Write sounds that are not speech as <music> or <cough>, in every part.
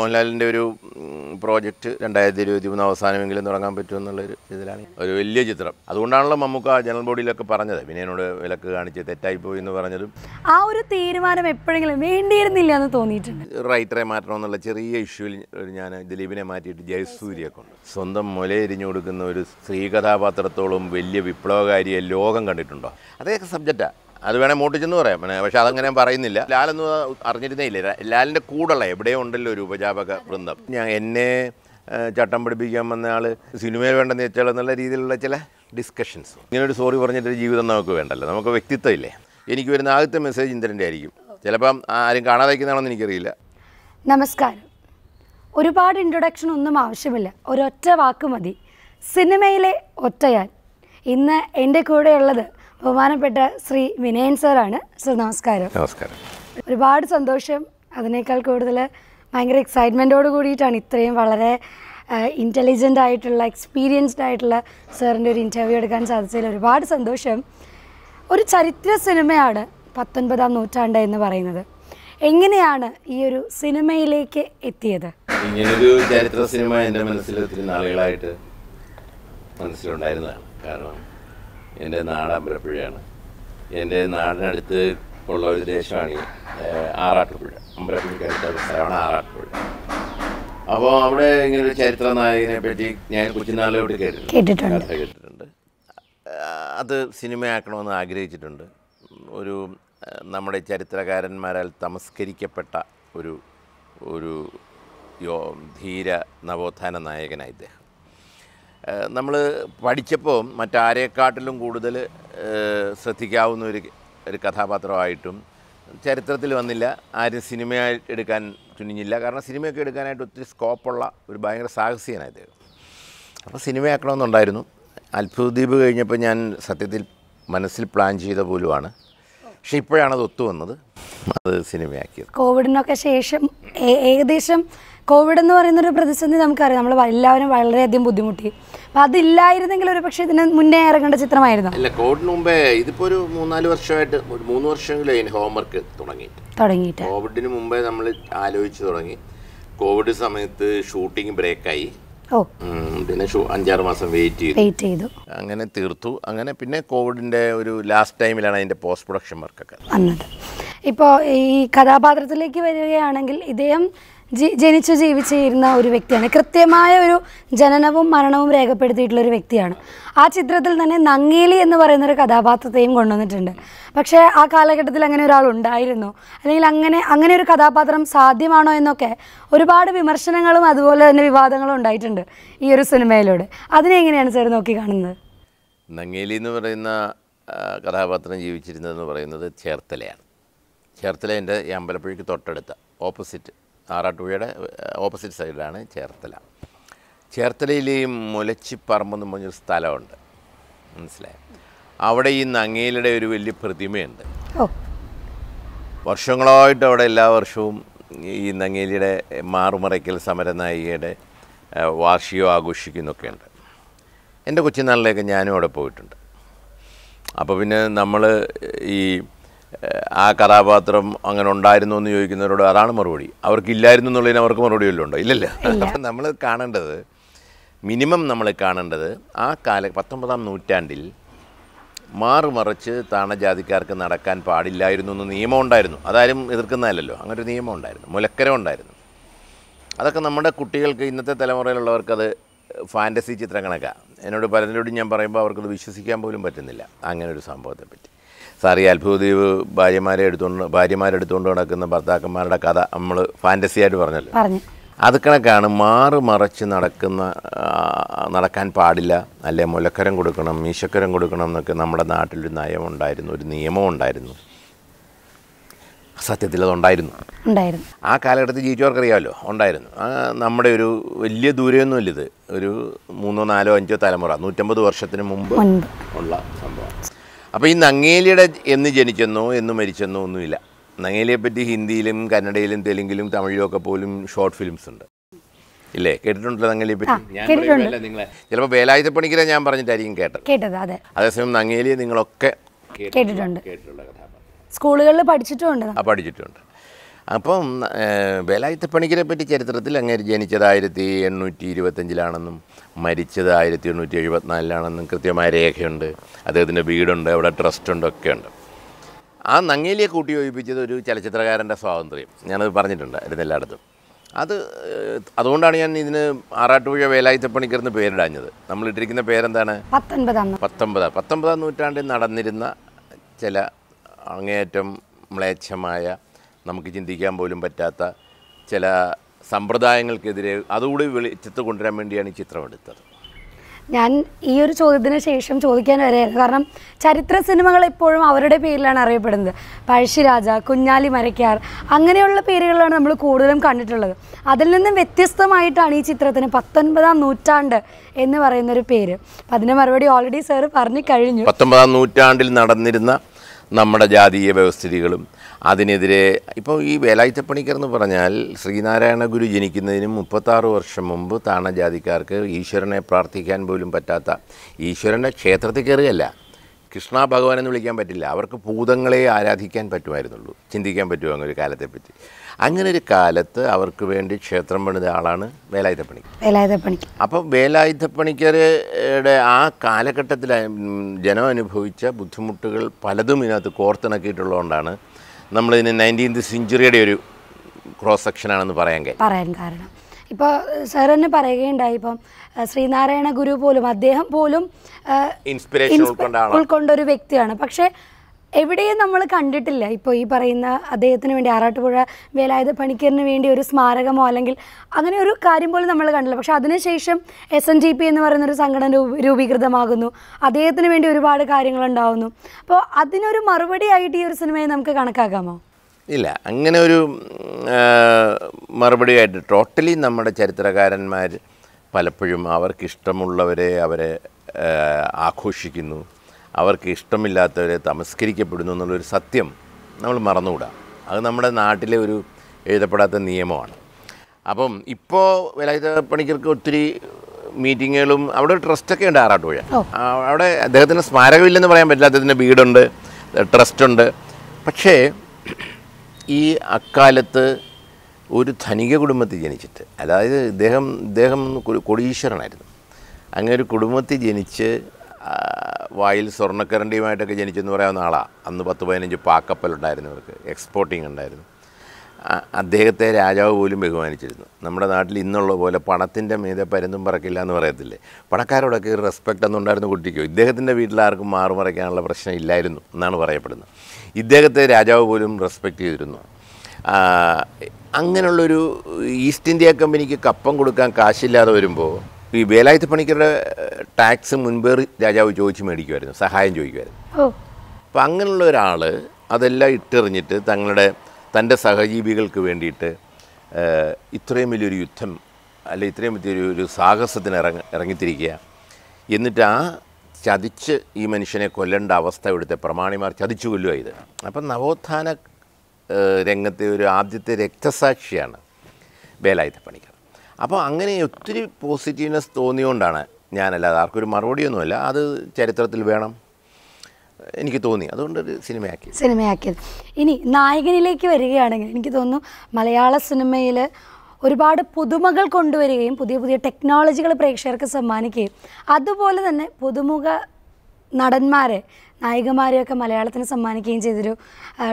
മോഹൻലാലിന്റെ ഒരു പ്രോജക്റ്റ് രണ്ടായിരത്തി ഇരുപത്തി മൂന്ന് അവസാനമെങ്കിലും തുടങ്ങാൻ പറ്റുമെന്നുള്ളൊരു ഇതിലാണ്. ഒരു വലിയ ചിത്രം. അതുകൊണ്ടാണല്ലോ നമുക്ക് ആ ജനറൽ ബോഡിയിലൊക്കെ പറഞ്ഞത്. വിനയനോട് വിലക്ക് കാണിച്ച് തെറ്റായി പോയി എന്ന് പറഞ്ഞതും. ആ ഒരു തീരുമാനം എപ്പോഴെങ്കിലും വേണ്ടിയിരുന്നില്ല എന്ന് തോന്നിയിട്ടുണ്ട്. റൈറ്ററെ മാറ്റണമെന്നുള്ള ചെറിയ ഇഷ്യൂവിൽ ഞാൻ ദിലീപിനെ മാറ്റിയിട്ട് ജയസൂര്യ കൊണ്ട് സ്വന്തം മുലയെരിഞ്ഞു കൊടുക്കുന്ന ഒരു സ്ത്രീ കഥാപാത്രത്തോളം വലിയ വിപ്ലവകാരിയെ ലോകം കണ്ടിട്ടുണ്ടോ? അതൊക്കെ സബ്ജക്റ്റാണ് അത് വേണേൽ മോട്ടിച്ചെന്ന് പറയാം. പക്ഷെ അതങ്ങനെ പറയുന്നില്ല. ലാലൊന്നും അറിഞ്ഞിരുന്നേ ഇല്ല ലാലിന്റെ കൂടെയുള്ള എവിടെയോ ഉണ്ടല്ലോ ഒരു ഉപജാപക വൃന്ദം. ഞാൻ എന്നെ ചട്ടം പഠിപ്പിക്കാൻ വന്ന ആൾ സിനിമയിൽ വേണ്ടെന്ന് വെച്ചാൽ എന്നുള്ള രീതിയിലുള്ള ചില ഡിസ്കഷൻസ് ഇങ്ങനെ ഒരു സോറി പറഞ്ഞിട്ടൊരു ജീവിതം നമുക്ക് വേണ്ടല്ലോ. നമുക്ക് വ്യക്തിത്വം ഇല്ലേ? എനിക്ക് വരുന്ന ആദ്യത്തെ മെസ്സേജ് ഇന്ദ്രന്റെ ആയിരിക്കും. ചിലപ്പം ആരും കാണാതെ വയ്ക്കുന്നതാണെന്ന് എനിക്കറിയില്ല. നമസ്കാരം. ഒരുപാട് ഇൻട്രൊഡക്ഷൻ ഒന്നും ആവശ്യമില്ല. ഒരൊറ്റ വാക്ക് മതി. സിനിമയിലെ ഒറ്റയാൻ ഇന്ന് എന്റെ കൂടെയുള്ളത് ബഹുമാനപ്പെട്ട ശ്രീ വിനയൻ സാറാണ്. സർ നമസ്കാരം. നമസ്കാരം. ഒരുപാട് സന്തോഷം. അതിനേക്കാൾ കൂടുതൽ ഭയങ്കര എക്സൈറ്റ്മെന്റോട് കൂടിയിട്ടാണ് ഇത്രയും വളരെ ഇന്റലിജന്റ് ആയിട്ടുള്ള എക്സ്പീരിയൻസ്ഡ് ആയിട്ടുള്ള സാറിന്റെ ഒരു ഇന്റർവ്യൂ എടുക്കാൻ സാധിച്ചതിൽ ഒരുപാട് സന്തോഷം. ഒരു ചരിത്ര സിനിമയാണ് പത്തൊൻപതാം നൂറ്റാണ്ട് എന്ന് പറയുന്നത്. എങ്ങനെയാണ് ഈ ഒരു സിനിമയിലേക്ക് എത്തിയത്? ഇങ്ങനൊരു ചരിത്ര സിനിമ എന്റെ മനസ്സിൽ ഒത്തിരി നാളുകളായിട്ട് മനസ്സിലുണ്ടായിരുന്നതാണ്. കാരണം എന്റെ നാട് അമ്പലപ്പുഴയാണ്. എന്റെ നാടിനടുത്ത് ഉള്ള ഒരു ദേശമാണ് ആറാട്ടുപുഴ. അമ്പലപ്പുഴയ്ക്ക് അടുത്തുള്ള സ്ഥലമാണ് ആറാട്ടുപുഴ. അപ്പോൾ അവിടെ ഇങ്ങനെ ഒരു ചരിത്ര നായകനെ പറ്റി ഞാൻ കൊച്ചുനാളിലോട്ട് കേട്ടിട്ടുണ്ട്. കേട്ടിട്ടുണ്ട്. അത് സിനിമയാക്കണമെന്ന് ആഗ്രഹിച്ചിട്ടുണ്ട്. ഒരു നമ്മുടെ ചരിത്രകാരന്മാരാൽ തമസ്കരിക്കപ്പെട്ട ഒരു ഒരു ധീര നവോത്ഥാന നായകനായി ഇദ്ദേഹം. നമ്മൾ പഠിച്ചപ്പോൾ മറ്റാരെക്കാട്ടിലും കൂടുതൽ ശ്രദ്ധിക്കാവുന്ന ഒരു ഒരു കഥാപാത്രമായിട്ടും ചരിത്രത്തിൽ വന്നില്ല. ആരും സിനിമ എടുക്കാൻ തുനിഞ്ഞില്ല. കാരണം സിനിമയൊക്കെ എടുക്കാനായിട്ട് ഒത്തിരി സ്കോപ്പുള്ള ഒരു ഭയങ്കര സാഹസികനായി അദ്ദേഹം അപ്പോൾ സിനിമയാക്കണമെന്നുണ്ടായിരുന്നു. അത്ഭുതദ്വീപ് കഴിഞ്ഞപ്പോൾ ഞാൻ സത്യത്തിൽ മനസ്സിൽ പ്ലാൻ ചെയ്ത പോലുമാണ്. പക്ഷേ ഇപ്പോഴാണ് അത് ഒത്തുവന്നത് അത് സിനിമയാക്കിയത്. കോവിഡിനൊക്കെ ശേഷം ഏകദേശം കോവിഡ് എന്ന് പറയുന്ന ഒരു പ്രതിസന്ധി നമുക്കറിയാം. നമ്മൾ എല്ലാവരും വളരെയധികം ബുദ്ധിമുട്ടി. അപ്പം അതില്ലായിരുന്നെങ്കിൽ ഒരു പക്ഷേ ഇതിന് മുന്നേ ഇറങ്ങേണ്ട ചിത്രമായിരുന്നു. അല്ല കോവിഡിന് മുമ്പേ ഇതിപ്പോ ഒരു മൂന്നാൽ വർഷമായിട്ട് ഒരു മൂന്ന് വർഷമെങ്കിലും ഹോംവർക്ക് തുടങ്ങിയിട്ട്. തുടങ്ങിയിട്ട്. കോവിഡിന് മുമ്പേ നമ്മൾ ആലോചിച്ച് തുടങ്ങി. കോവിഡ് സമയത്ത് ഷൂട്ടിംഗ് ബ്രേക്കായി പിന്നെ അഞ്ചാറ് മാസം വെയിറ്റ് ചെയ്തു. വെയിറ്റ് ചെയ്തു. അങ്ങനെ തീർത്തു. അങ്ങനെ പിന്നെ കോവിഡിന്റെ ഒരു ലാസ്റ്റ് ടൈമിലാണ് അതിന്റെ പോസ്റ്റ് പ്രൊഡക്ഷൻ വർക്കൊക്കെ വന്നത് ഇപ്പോൾ ഈ കഥാപാത്രത്തിലേക്ക് വരികയാണെങ്കിൽ ഇദ്ദേഹം ജനിച്ചു ജീവിച്ചിരുന്ന ഒരു വ്യക്തിയാണ്. കൃത്യമായ ഒരു ജനനവും മരണവും രേഖപ്പെടുത്തിയിട്ടുള്ള ഒരു വ്യക്തിയാണ്. ആ ചിത്രത്തിൽ തന്നെ നങ്ങേലി എന്ന് പറയുന്ന ഒരു കഥാപാത്രത്തെയും കൊണ്ടുവന്നിട്ടുണ്ട്. പക്ഷേ ആ കാലഘട്ടത്തിൽ അങ്ങനെ ഒരാൾ ഉണ്ടായിരുന്നു. അല്ലെങ്കിൽ അങ്ങനെ അങ്ങനെ ഒരു കഥാപാത്രം സാധ്യമാണോ എന്നൊക്കെ ഒരുപാട് വിമർശനങ്ങളും അതുപോലെ തന്നെ വിവാദങ്ങളും ഉണ്ടായിട്ടുണ്ട് ഈ ഒരു സിനിമയിലൂടെ. അതിനെ എങ്ങനെയാണ് സാർ നോക്കി കാണുന്നത്? നങ്ങേലി എന്ന് പറയുന്ന കഥാപാത്രം ജീവിച്ചിരുന്നതെന്ന് പറയുന്നത് ചേർത്തലയാണ്. ചേർത്തല എന്റെ ഈ അമ്പലപ്പുഴയ്ക്ക് തൊട്ടടുത്ത ഓപ്പോസിറ്റ് ആറാട്ടുപുഴയുടെ ഓപ്പോസിറ്റ് സൈഡിലാണ് ചേർത്തല. ചേർത്തലയിൽ ഈ മുലച്ചിപ്പറമ്പെന്ന് പറഞ്ഞൊരു സ്ഥലമുണ്ട്. മനസ്സിലായി? അവിടെ ഈ നങ്ങയിലുടെ ഒരു വലിയ പ്രതിമയുണ്ട്. വർഷങ്ങളായിട്ട് അവിടെ എല്ലാ വർഷവും ഈ നങ്ങേലിയുടെ മാറുമറയ്ക്കൽ സമരനായികയുടെ വാർഷികം ആഘോഷിക്കുന്നൊക്കെയുണ്ട്. എന്റെ കൊച്ചിനാളിലേക്ക് ഞാനും അവിടെ പോയിട്ടുണ്ട്. അപ്പോൾ പിന്നെ നമ്മൾ ഈ ആ കഥാപാത്രം അങ്ങനെ ഉണ്ടായിരുന്നു എന്ന് ചോദിക്കുന്നവരോട് അതാണ് മറുപടി. അവർക്കില്ലായിരുന്നു എന്നുള്ളതിന് അവർക്ക് മറുപടി വല്ലതും ഉണ്ടോ? ഇല്ലല്ലോ. <laughs> അപ്പം നമ്മൾ കാണേണ്ടത് മിനിമം നമ്മൾ കാണേണ്ടത് ആ കാല പത്തൊമ്പതാം നൂറ്റാണ്ടിൽ മാറുമറിച്ച് താണജാതിക്കാർക്ക് നടക്കാൻ പാടില്ലായിരുന്നു എന്ന് നിയമം ഉണ്ടായിരുന്നു. അതാരും എതിർക്കുന്നതല്ലല്ലോ. അങ്ങനെ ഒരു നിയമം ഉണ്ടായിരുന്നു. മുലക്കരം ഉണ്ടായിരുന്നു. അതൊക്കെ നമ്മുടെ കുട്ടികൾക്ക് ഇന്നത്തെ തലമുറയിലുള്ളവർക്ക് അത് ഫാന്റസി ചിത്രങ്ങളൊക്കെ. എന്നോട് പലരോടും ഞാൻ പറയുമ്പോൾ അവർക്കത് വിശ്വസിക്കാൻ പോലും പറ്റുന്നില്ല. അങ്ങനെ ഒരു സംഭവത്തെ പറ്റി സാർ ഈ അത്ഭുതദ്വീപ് ഭാര്യമാരെ എടുത്തുകൊണ്ട് ഭാര്യമാരെടുത്തുകൊണ്ട് നടക്കുന്ന ഭർത്താക്കന്മാരുടെ കഥ നമ്മൾ ഫാന്റസി ആയിട്ട് പറഞ്ഞല്ലോ? പറഞ്ഞു. അത് കണക്കാണ് മാറ് മറച്ച് നടക്കുന്ന നടക്കാൻ പാടില്ല. അല്ലെ മുലക്കരം കൊടുക്കണം മീശക്കരം കൊടുക്കണം എന്നൊക്കെ നമ്മുടെ നാട്ടിലൊരു നയമുണ്ടായിരുന്നു ഒരു നിയമമുണ്ടായിരുന്നു. സത്യത്തിൽ അതുണ്ടായിരുന്നു. ഉണ്ടായിരുന്നു. ആ കാലഘട്ടത്തിൽ ജീവിച്ചവർക്കറിയാമല്ലോ ഉണ്ടായിരുന്നു. നമ്മുടെ ഒരു വലിയ ദൂരമൊന്നുമില്ല ഇത്. ഒരു മൂന്നോ നാലോ അഞ്ചോ തലമുറ നൂറ്റമ്പത് വർഷത്തിന് മുമ്പ് ഉള്ള അപ്പോൾ ഈ നങ്ങേലിയുടെ എന്ന് ജനിച്ചെന്നോ എന്ന് മരിച്ചെന്നോ ഒന്നുമില്ല. നങ്ങേലിയെ പറ്റി ഹിന്ദിയിലും കന്നഡയിലും തെലുങ്കിലും തമിഴിലും ഒക്കെ പോലും ഷോർട്ട് ഫിലിംസ് ഉണ്ട്. ഇല്ലേ? കേട്ടിട്ടുണ്ടല്ലോ നങ്ങേലിയെ പറ്റി ഞാൻ പറയുമ്പോഴല്ല നിങ്ങളെ? ചിലപ്പോൾ വേലായുധ പണിക്കരെ ഞാൻ പറഞ്ഞിട്ടായിരിക്കും കേട്ടത്. കേട്ടത് അതെ. അതേസമയം നങ്ങേലിയെ നിങ്ങളൊക്കെ കേട്ടിട്ടുണ്ട്. കേട്ടിട്ടുള്ള കഥാപാത്രം. സ്കൂളുകളിൽ പഠിച്ചിട്ടുണ്ട് ആ പഠിച്ചിട്ടുണ്ട്. അപ്പം വേലായുധ പണിക്കരെ പറ്റി ചരിത്രത്തിൽ അങ്ങേര് ജനിച്ചത് ആയിരത്തി എണ്ണൂറ്റി ഇരുപത്തഞ്ചിലാണെന്നും മരിച്ചത് ആയിരത്തി എണ്ണൂറ്റി എഴുപത്തിനാലിലാണെന്നും കൃത്യമായ രേഖയുണ്ട്. അദ്ദേഹത്തിന്റെ വീടുണ്ട് അവിടെ ട്രസ്റ്റുണ്ട് ഒക്കെ ഉണ്ട് ആ നങ്ങേലിയെ കൂട്ടി യോജിപ്പിച്ചത് ഒരു ചലച്ചിത്രകാരന്റെ സ്വാതന്ത്ര്യം. ഞാനത് പറഞ്ഞിട്ടുണ്ട് അതിന് എല്ലായിടത്തും അത് അതുകൊണ്ടാണ് ഞാൻ ഇതിന് ആറാട്ടുപുഴ വേലായുധ പണിക്കർ എന്ന് പേരിടാഞ്ഞത്. നമ്മളിട്ടിരിക്കുന്ന പേരെന്താണ്? പത്തൊൻപതാം പത്തൊമ്പത് പത്തൊമ്പതാം നൂറ്റാണ്ടിൽ നടന്നിരുന്ന ചില അങ്ങേയറ്റം മ്ലേച്ഛമായ നമുക്ക് ചിന്തിക്കാൻ പോലും പറ്റാത്ത ചില സമ്പ്രദായങ്ങൾക്കെതിരെ അതുകൂടി വെളിച്ചത്ത് കൊണ്ടുവരാൻ വേണ്ടിയാണ് ഈ ചിത്രം എടുത്തത്. ഞാൻ ഈ ഒരു ചോദ്യത്തിന് ശേഷം ചോദിക്കാൻ വരെയായിരുന്നു കാരണം ചരിത്ര സിനിമകൾ എപ്പോഴും അവരുടെ പേരിലാണ് അറിയപ്പെടുന്നത്. പഴശ്ശിരാജ കുഞ്ഞാലി മരക്കാർ അങ്ങനെയുള്ള പേരുകളാണ് നമ്മൾ കൂടുതലും കണ്ടിട്ടുള്ളത്. അതിൽ നിന്നും വ്യത്യസ്തമായിട്ടാണ് ഈ ചിത്രത്തിന് പത്തൊൻപതാം നൂറ്റാണ്ട് എന്ന് പറയുന്ന ഒരു പേര്. അപ്പം അതിന്റെ മറുപടി ഓൾറെഡി സാറ് പറഞ്ഞു കഴിഞ്ഞു. പത്തൊമ്പതാം നൂറ്റാണ്ടിൽ നടന്നിരുന്ന നമ്മുടെ ജാതീയ വ്യവസ്ഥിതികളും. അതിനെതിരെ ഇപ്പോൾ ഈ വേലായുധപ്പണിക്കർ എന്ന് പറഞ്ഞാൽ ശ്രീനാരായണ ഗുരു ജനിക്കുന്നതിന് മുപ്പത്താറ് വർഷം മുമ്പ് താണജാതിക്കാർക്ക് ഈശ്വരനെ പ്രാർത്ഥിക്കാൻ പോലും പറ്റാത്ത ഈശ്വരന്റെ ക്ഷേത്രത്തിൽ കയറുകയല്ല കൃഷ്ണ ഭഗവാൻ എന്ന് വിളിക്കാൻ പറ്റില്ല അവർക്ക് ഭൂതങ്ങളെ ആരാധിക്കാൻ പറ്റുമായിരുന്നുള്ളൂ ചിന്തിക്കാൻ പറ്റുമോ അങ്ങനെ ഒരു കാലത്തെപ്പറ്റി? അങ്ങനെ ഒരു കാലത്ത് അവർക്ക് വേണ്ടി ക്ഷേത്രം പണിത ആളാണ് വേലായുധപ്പണി. വേലായുധപ്പണി അപ്പോൾ വേലായുധപ്പണിക്കരുടെ ആ കാലഘട്ടത്തിൽ ജനം അനുഭവിച്ച ബുദ്ധിമുട്ടുകൾ പലതും ഇതിനകത്ത് കോർത്തിണക്കിയിട്ടുള്ളതുകൊണ്ടാണ് നമ്മളിതിന് നയന്റീൻത് സെഞ്ചുറിയുടെ ഒരു ക്രോസ് സെക്ഷനാണെന്ന് പറയാൻ കഴിയും. പറയാൻ കാരണം. ഇപ്പോൾ സാർ തന്നെ പറയുകയുണ്ടായി ഇപ്പം ശ്രീനാരായണ ഗുരു പോലും അദ്ദേഹം പോലും ഉൾക്കൊണ്ട ഒരു വ്യക്തിയാണ്. പക്ഷേ എവിടെയും നമ്മൾ കണ്ടിട്ടില്ല. ഇപ്പോൾ ഈ പറയുന്ന അദ്ദേഹത്തിന് വേണ്ടി ആറാട്ടുപുഴ വേലായുധ പണിക്കറിന് വേണ്ടി ഒരു സ്മാരകമോ അല്ലെങ്കിൽ അങ്ങനെ ഒരു കാര്യം പോലും നമ്മൾ കണ്ടില്ല. പക്ഷേ അതിനുശേഷം എസ് എൻ ജി പി എന്ന് പറയുന്ന ഒരു സംഘടന രൂപീകൃതമാകുന്നു. അദ്ദേഹത്തിന് വേണ്ടി ഒരുപാട് കാര്യങ്ങൾ ഉണ്ടാവുന്നു. അപ്പോൾ അതിനൊരു മറുപടി ആയിട്ട് ഈ ഒരു സിനിമയെ നമുക്ക് കണക്കാക്കാമോ? ഇല്ല. അങ്ങനെ ഒരു മറുപടിയായിട്ട് ടോട്ടലി നമ്മുടെ ചരിത്രകാരന്മാർ പലപ്പോഴും അവർക്കിഷ്ടമുള്ളവരെ അവരെ ആഘോഷിക്കുന്നു. അവർക്ക് ഇഷ്ടമില്ലാത്തവരെ തമസ്കരിക്കപ്പെടുന്നു എന്നുള്ളൊരു സത്യം നമ്മൾ മറന്നുകൂടാ. അത് നമ്മുടെ നാട്ടിലെ ഒരു എഴുതപ്പെടാത്ത നിയമമാണ്. അപ്പം ഇപ്പോൾ വേലായുധ പണിക്കർക്ക് ഒത്തിരി മീറ്റിങ്ങുകളും അവിടെ ഒരു ട്രസ്റ്റൊക്കെ ഉണ്ട് ആറാട്ടുപുഴ അവിടെ അദ്ദേഹത്തിന് സ്മാരകമില്ലെന്ന് പറയാൻ പറ്റില്ല അദ്ദേഹത്തിന്റെ വീടുണ്ട് ട്രസ്റ്റുണ്ട്. പക്ഷേ ഈ അക്കാലത്ത് ഒരു ധനിക കുടുംബത്തിൽ ജനിച്ചിട്ട് അതായത് ഇദ്ദേഹം ഇദ്ദേഹം കൊടീശ്വരനായിരുന്നു. അങ്ങനെ ഒരു കുടുംബത്തിൽ ജനിച്ച് വായിൽ സ്വർണക്കരണ്ടിയുമായിട്ടൊക്കെ ജനിച്ചെന്ന് പറയാവുന്ന ആളാണ് അന്ന് പത്ത് പതിനഞ്ച് പാക്കപ്പലുണ്ടായിരുന്നു ഇവർക്ക് എക്സ്പോർട്ടിങ് ഉണ്ടായിരുന്നു. അദ്ദേഹത്തെ രാജാവ് പോലും ബഹുമാനിച്ചിരുന്നു. നമ്മുടെ നാട്ടിൽ ഇന്നുള്ള പോലെ പണത്തിന്റെ മീതെ പരുന്തും പറക്കില്ല എന്ന് പറയത്തില്ലേ? പണക്കാരോടൊക്കെ ഒരു റെസ്പെക്റ്റ് ഒന്നും ഉണ്ടായിരുന്നു കുട്ടിക്കോ. ഇദ്ദേഹത്തിന്റെ വീട്ടിൽ ആർക്കും മാറുമറയ്ക്കാനുള്ള പ്രശ്നം ഇല്ലായിരുന്നു എന്നാണ് പറയപ്പെടുന്നത്. ഇദ്ദേഹത്തെ രാജാവ് പോലും റെസ്പെക്റ്റ് ചെയ്തിരുന്നു. അങ്ങനെയുള്ളൊരു ഈസ്റ്റ് ഇന്ത്യ കമ്പനിക്ക് കപ്പം കൊടുക്കാൻ കാശില്ലാതെ വരുമ്പോൾ ഈ വേലായുധ പണിക്കരുടെ ടാക്സ് മുൻപേ രാജാവ് ചോദിച്ച് മേടിക്കുമായിരുന്നു സഹായം ചോദിക്കുമായിരുന്നു അപ്പം അപ്പോൾ അങ്ങനെയുള്ള ഒരാൾ അതെല്ലാം ഇട്ടെറിഞ്ഞിട്ട് തങ്ങളുടെ തന്റെ സഹജീവികൾക്ക് വേണ്ടിയിട്ട് ഇത്രയും വലിയൊരു യുദ്ധം അല്ല ഇത്രയും വലിയൊരു ഒരു സാഹസത്തിന് ഇറങ്ങ ഇറങ്ങിത്തിരിക്കുക. എന്നിട്ട് ആ ചതിച്ച് ഈ മനുഷ്യനെ കൊല്ലേണ്ട അവസ്ഥ ഇവിടുത്തെ പ്രമാണിമാർ ചതിച്ചു കൊല്ലുക ഇത്. അപ്പം നവോത്ഥാന രംഗത്തെ ഒരു ആദ്യത്തെ രക്തസാക്ഷിയാണ് വേലായുധ പണിക്കർ. അപ്പോൾ അങ്ങനെ ഒത്തിരി പോസിറ്റീവ്നെസ് തോന്നിയോണ്ടാണ് ഞാനല്ലാതെ ആർക്കൊരു മറുപടിയൊന്നുമല്ല. അത് ചരിത്രത്തിൽ വേണം എനിക്ക് തോന്നി. അതുകൊണ്ട് ഒരു സിനിമയാക്കി. സിനിമയാക്കിയത് ഇനി നായകനിലേക്ക് വരികയാണെങ്കിൽ എനിക്ക് തോന്നുന്നു മലയാള സിനിമയിൽ ഒരുപാട് പുതുമകൾ കൊണ്ടുവരികയും പുതിയ പുതിയ ടെക്നോളജികൾ പ്രേക്ഷകർക്ക് സമ്മാനിക്കുകയും അതുപോലെ തന്നെ പുതുമുഖ നടന്മാരെ നായികമാരെയൊക്കെ മലയാളത്തിന് സമ്മാനിക്കുകയും ചെയ്തൊരു